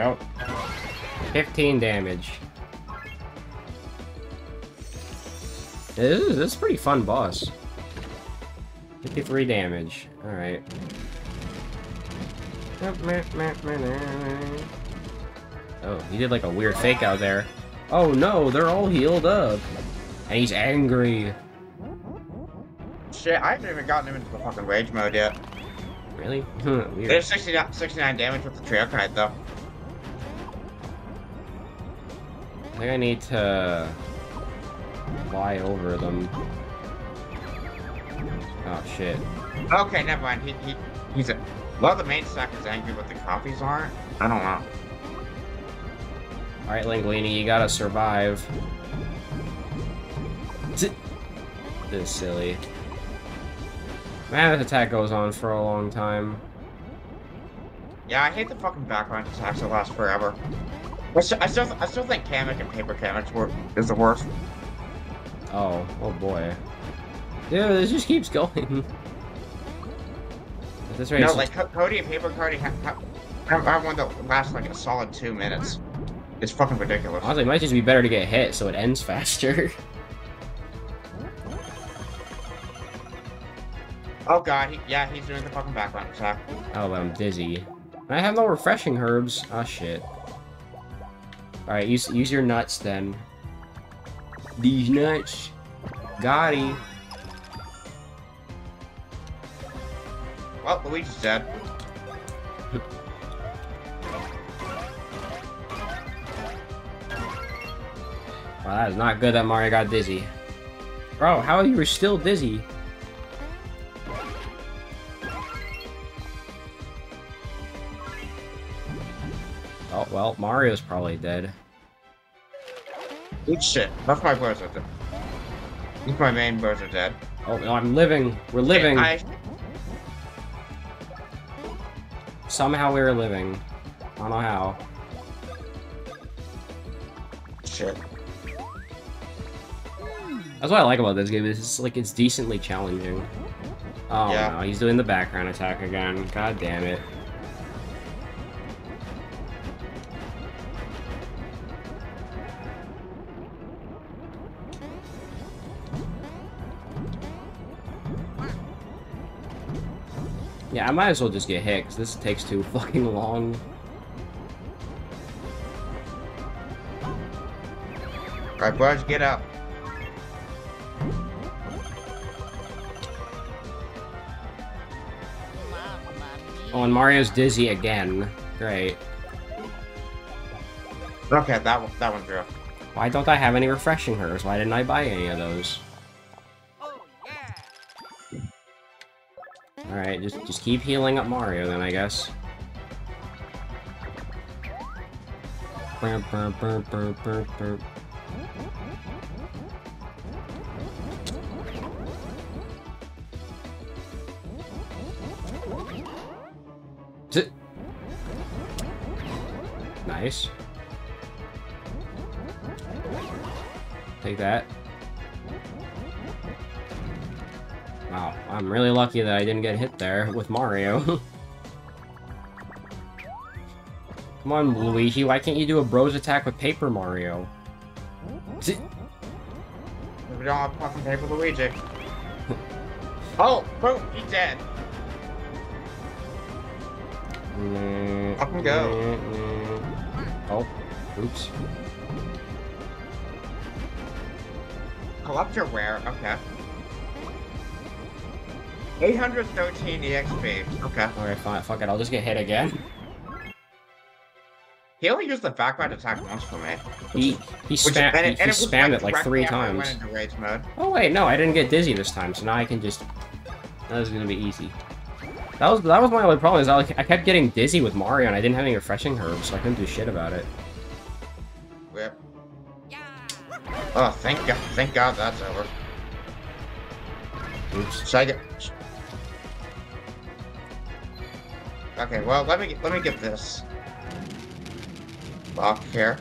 Go. 15 damage. This is, this is a pretty fun boss. 53 damage. Alright. Oh, he did like a weird fake out there. Oh no, they're all healed up. And he's angry. Shit, I haven't even gotten him into the fucking rage mode yet. Really? [LAUGHS] weird. There's 69, 69 damage with the trio kite though. Think I need to fly over them. Oh shit. Okay, never mind. He, he he's a well the main stack is angry, but the copies aren't. I don't know. Alright, Linguini, you gotta survive. This is silly. Man, this attack goes on for a long time. Yeah, I hate the fucking background attacks that last forever. I still, I still, I still think Kamek and Paper Kamek is the worst. Oh, oh boy. Dude, this just keeps going. This No, like Co- Cody and Paper Cody have, have, have, have one that lasts like a solid two minutes. It's fucking ridiculous. honestly, it might just be better to get hit so it ends faster. [LAUGHS] Oh god, he, yeah, he's doing the fucking background attack. oh, but I'm dizzy. I have no refreshing herbs. Oh shit. Alright, use use your nuts then. These nuts. Got him. Well, Luigi's dead. Wow, that is not good that Mario got dizzy. Bro, how are you still dizzy? Oh, well, Mario's probably dead. Good shit. Both my bros are dead. Both my main bros are dead. Oh, no, I'm living. We're living. I, Somehow we were living. I don't know how. shit. That's what I like about this game. Is it's like it's decently challenging. Oh Yeah. no, he's doing the background attack again. God damn it. Yeah, I might as well just get hit, because this takes too [LAUGHS] fucking long. Alright, bros, get up. Oh, and Mario's dizzy again. Great. Okay, that one, that one drew. Why don't I have any refreshing herbs? Why didn't I buy any of those? Alright, just just keep healing up Mario then, I guess. Burp, burp, burp, lucky that I didn't get hit there with Mario. [LAUGHS] Come on, Luigi, why can't you do a bros attack with Paper Mario? We don't have fucking paper Luigi. [LAUGHS] oh, boom, he's dead. Mm-hmm. Fucking go. Mm-hmm. Oh, oops. Collector wear, okay. 813 EXP, okay. Alright, fine, fuck it, I'll just get hit again. He only used the background attack once for me. He he, Which, spam, he, he and it was spammed it like three times. went into rage mode. Oh wait, no, I didn't get dizzy this time, so now I can just. That was gonna be easy. That was that was my only problem. Is I, like, I kept getting dizzy with Mario, and I didn't have any refreshing herbs, so I couldn't do shit about it. Whip. Yeah. Oh, thank God, thank God that's over. Oops. Should I get? Okay, well let me get, let me get this. Lock here.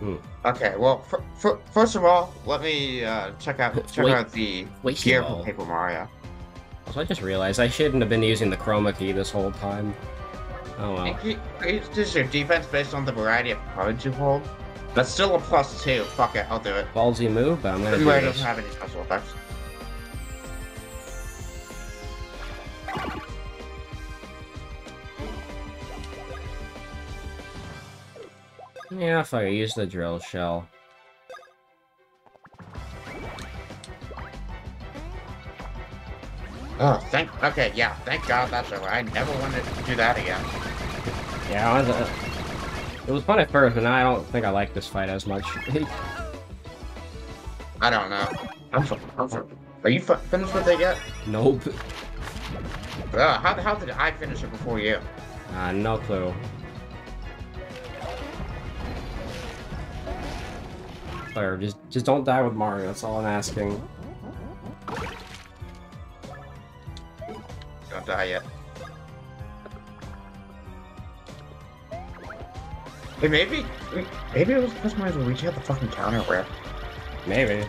Hmm. Okay, well, f f first of all, let me uh, check out check Wait. out the Wait, gear from Paper Mario. Also, I just realized I shouldn't have been using the chroma key this whole time. Oh well. It- your defense based on the variety of cards you hold. That's still a plus two. Fuck it, I'll do it. Ballsy move, but I'm gonna do Mario this. doesn't have any special effects. Yeah, fuck it, use the drill shell. Oh, thank. Okay, yeah, thank God that's over. I never wanted to do that again. Yeah, I was, uh, it was fun at first, but now I don't think I like this fight as much. [LAUGHS] I don't know. I'm, I'm Are you finished with it yet? nope. Uh, how the hell did I finish it before you? Uh, no clue. Claire, just just don't die with Mario. That's all I'm asking. Don't die yet. Hey, maybe, maybe it was because my Luigi had the fucking counter rare. Maybe.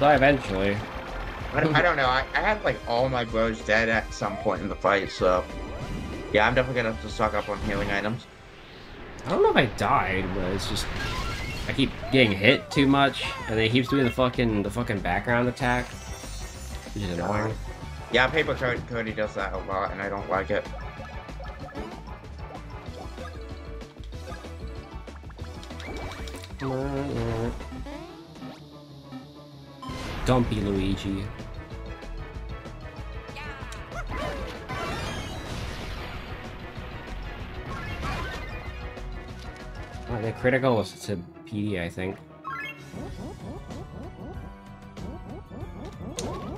Die eventually. I, don't- I don't know. I, I had like all my bros dead at some point in the fight, so yeah, I'm definitely gonna have to stock up on healing items. I don't know if I died, but it's just I keep getting hit too much, and then he keeps doing the fucking the fucking background attack, which is annoying. Yeah, Paper Cody does that a lot, and I don't like it. Dumpy Luigi. Oh, the critical was to Petey, I think.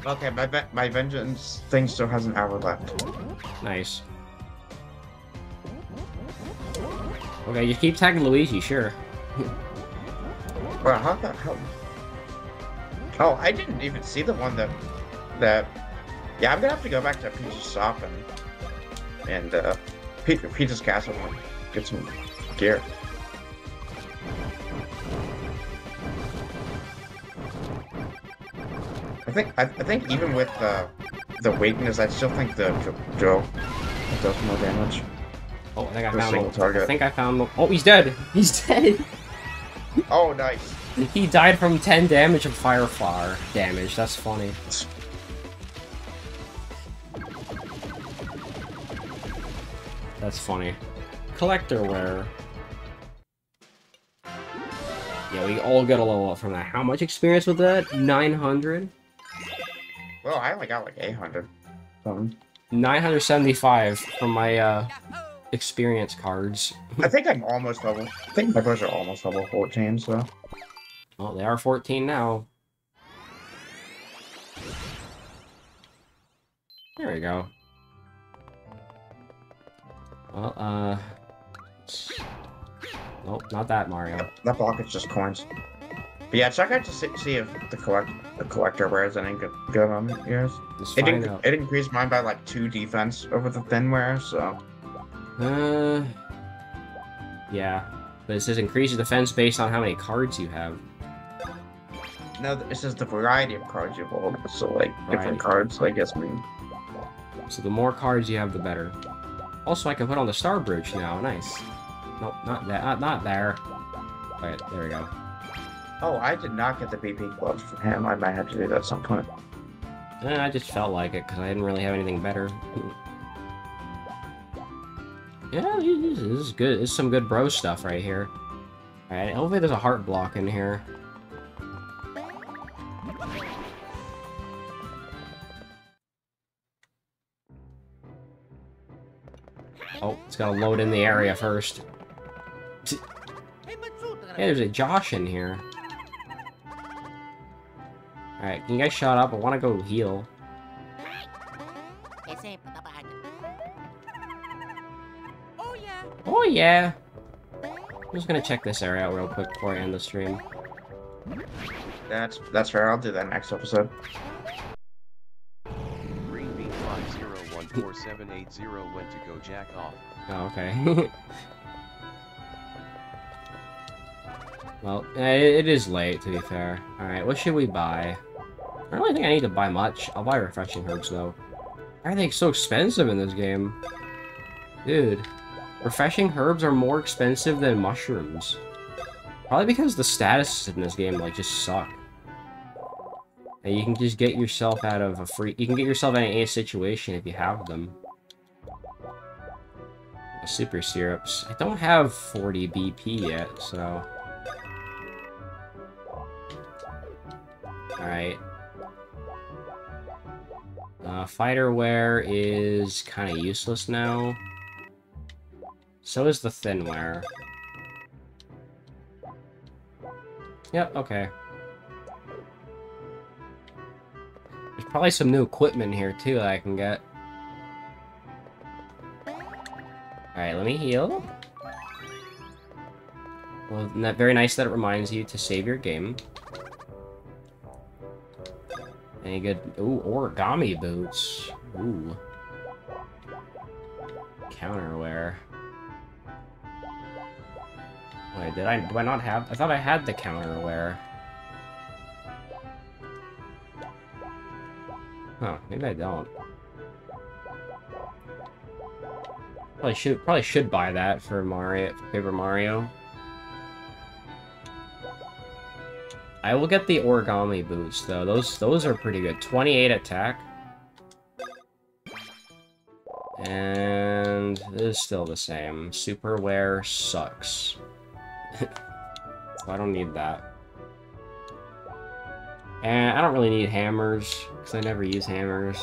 Okay, my ve- my vengeance thing still has an hour left. Nice. Okay, you keep tagging Luigi, sure. [LAUGHS] Well, how the hell? Oh, I didn't even see the one that that. Yeah, I'm gonna have to go back to Peach's shop and and uh, Pe- Peach's castle and get some gear. I think I, I think even with the the weakness, I still think the Joe does more damage. Oh, I think I found single him. target. I think I found him. Oh, he's dead! He's [LAUGHS] dead! Oh, nice. He died from 10 damage of fire flower damage. That's funny. That's funny. Collector wear. Yeah, we all got a level up from that. How much experience with that? 900? Well, I only got like 800. Um, 975 from my uh, experience cards. I think I'm almost level. I think my bros are almost level 14, so. Well, they are 14 now. There we go. Well, uh... Nope, not that Mario. That block is just coins. But yeah, check out to see, see if the collect the collector wears any good, good on yours. Just It, inc- out. it increased mine by like two defense over the thin wear, so. Uh... Yeah. But it says increase your defense based on how many cards you have. No, this is the variety of cards you hold. So like Variety. different cards, I guess mean. So the more cards you have, the better. Also, I can put on the Star Brooch now. Nice. Nope, not that. Not, not there. Alright, there we go. Oh, I did not get the BP gloves from him. I might have to do that at some point. Eh, I just felt like it because I didn't really have anything better. Yeah, this is good. This is some good bro stuff right here. Alright, hopefully there's a heart block in here. Oh, it's gotta load in the area first. Hey, there's a Josh in here. Alright, can you guys shut up? I wanna go heal. Oh yeah! I'm just gonna check this area out real quick before I end the stream. That's that's fair. I'll do that next episode. Green Bean 50144780 went to go jack off. Oh, okay. [LAUGHS] well, eh, it is late, to be fair. Alright, what should we buy? I don't really think I need to buy much. I'll buy refreshing herbs, though. Why are they so expensive in this game? Dude, refreshing herbs are more expensive than mushrooms. Probably because the statuses in this game, like, just suck. And you can just get yourself out of a free- you can get yourself out of any situation if you have them. Super syrups. I don't have 40 BP yet, so... Alright. Uh, fighter wear is kind of useless now. So is the thinware. Yep, okay. There's probably some new equipment here, too, that I can get. Alright, let me heal. Well, that very nice that it reminds you to save your game. Any good... Ooh, origami boots. Ooh. Counterwear. Wait, did I... Do I not have... I thought I had the counterwear. Huh, maybe I don't. Probably should probably should buy that for Mario for Paper Mario. I will get the origami boots though. Those those are pretty good. 28 attack. And is still the same. Super wear sucks. [LAUGHS] so I don't need that. And I don't really need hammers, because I never use hammers.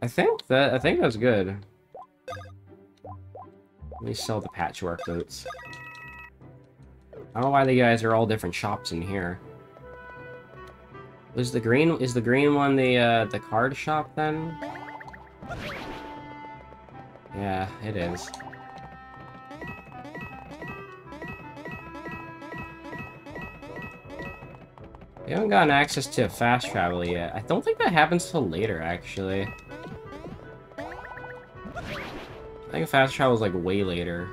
I think that I think that's good. Let me sell the patchwork boots. I don't know why the guys are all different shops in here. Was the green is the green one the uh, the card shop then? Yeah, it is. We haven't gotten access to fast travel yet. I don't think that happens till later, actually. I think fast travel is like way later.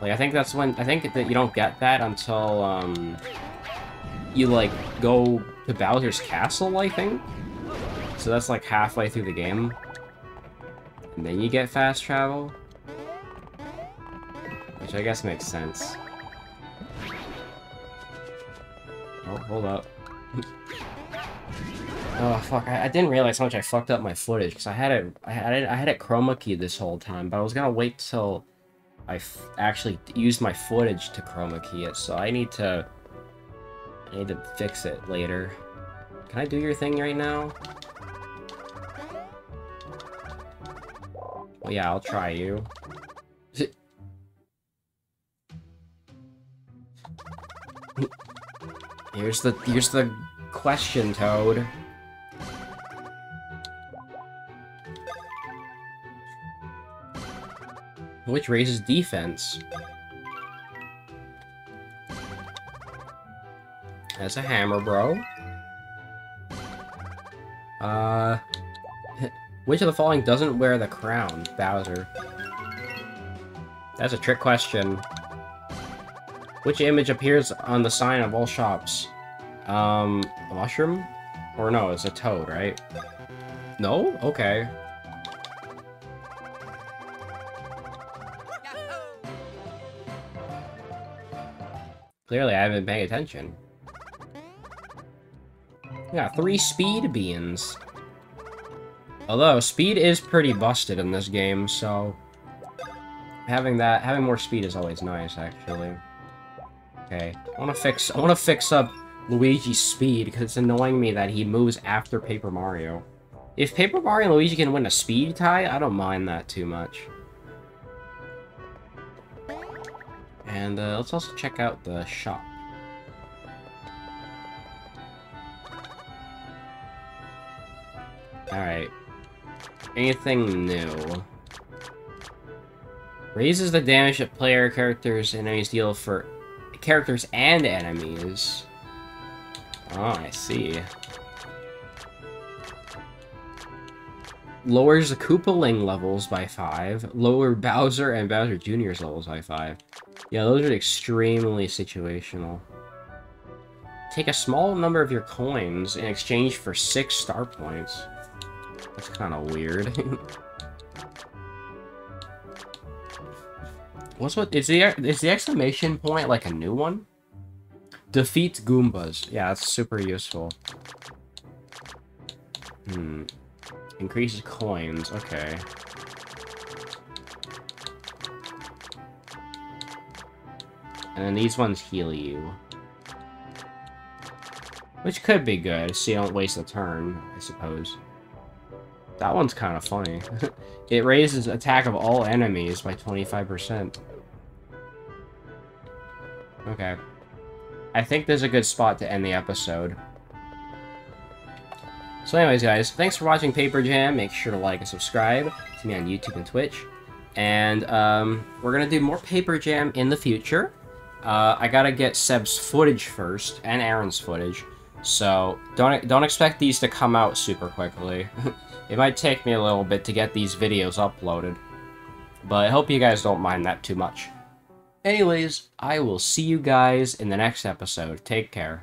Like I think that's when I think that you don't get that until um you like go to Bowser's castle, I think. So that's like halfway through the game. And then you get fast travel. Which I guess makes sense. Oh, hold up. oh fuck! I, I, didn't realize how much I fucked up my footage because I had it. I had it. I had it chroma key this whole time, but I was gonna wait till I actually used my footage to chroma key it. So I need to. I need to fix it later. Can I do your thing right now? Well, yeah, I'll try you. [LAUGHS] Here's the here's the question, Toad. Which raises defense? That's a hammer, bro. Uh, [LAUGHS] which of the following doesn't wear the crown? Bowser. That's a trick question. Which image appears on the sign of all shops? Um, a mushroom? Or no, it's a toad, right? No? Okay. Clearly, I haven't been paying attention. We got three speed beans. Although, speed is pretty busted in this game, so... Having that, having more speed is always nice, actually. Okay, I want to fix, I want to fix up Luigi's speed, because it's annoying me that he moves after Paper Mario. If Paper Mario and Luigi can win a speed tie, I don't mind that too much. And uh, let's also check out the shop. Alright. Anything new? Raises the damage that player characters and enemies deal for characters and enemies. Oh, I see. Lowers the Koopaling levels by 5. Lower Bowser and Bowser Jr.'s levels by 5. Yeah, those are extremely situational. Take a small number of your coins in exchange for 6 star points. That's kind of weird. [LAUGHS] What's what? Is the is the exclamation point like a new one? Defeat Goombas. Yeah, that's super useful. Hmm. Increases coins. Okay. And then these ones heal you. Which could be good, so you don't waste a turn, I suppose. That one's kind of funny. [LAUGHS] it raises attack of all enemies by 25%. Okay. I think there's a good spot to end the episode. So anyways, guys, thanks for watching Paper Jam. Make sure to like and subscribe to me on YouTube and Twitch. And um, we're going to do more Paper Jam in the future. Uh, I gotta get Seb's footage first, and Aaron's footage. So, don't, don't expect these to come out super quickly. [LAUGHS] It might take me a little bit to get these videos uploaded. But I hope you guys don't mind that too much. Anyways, I will see you guys in the next episode. Take care.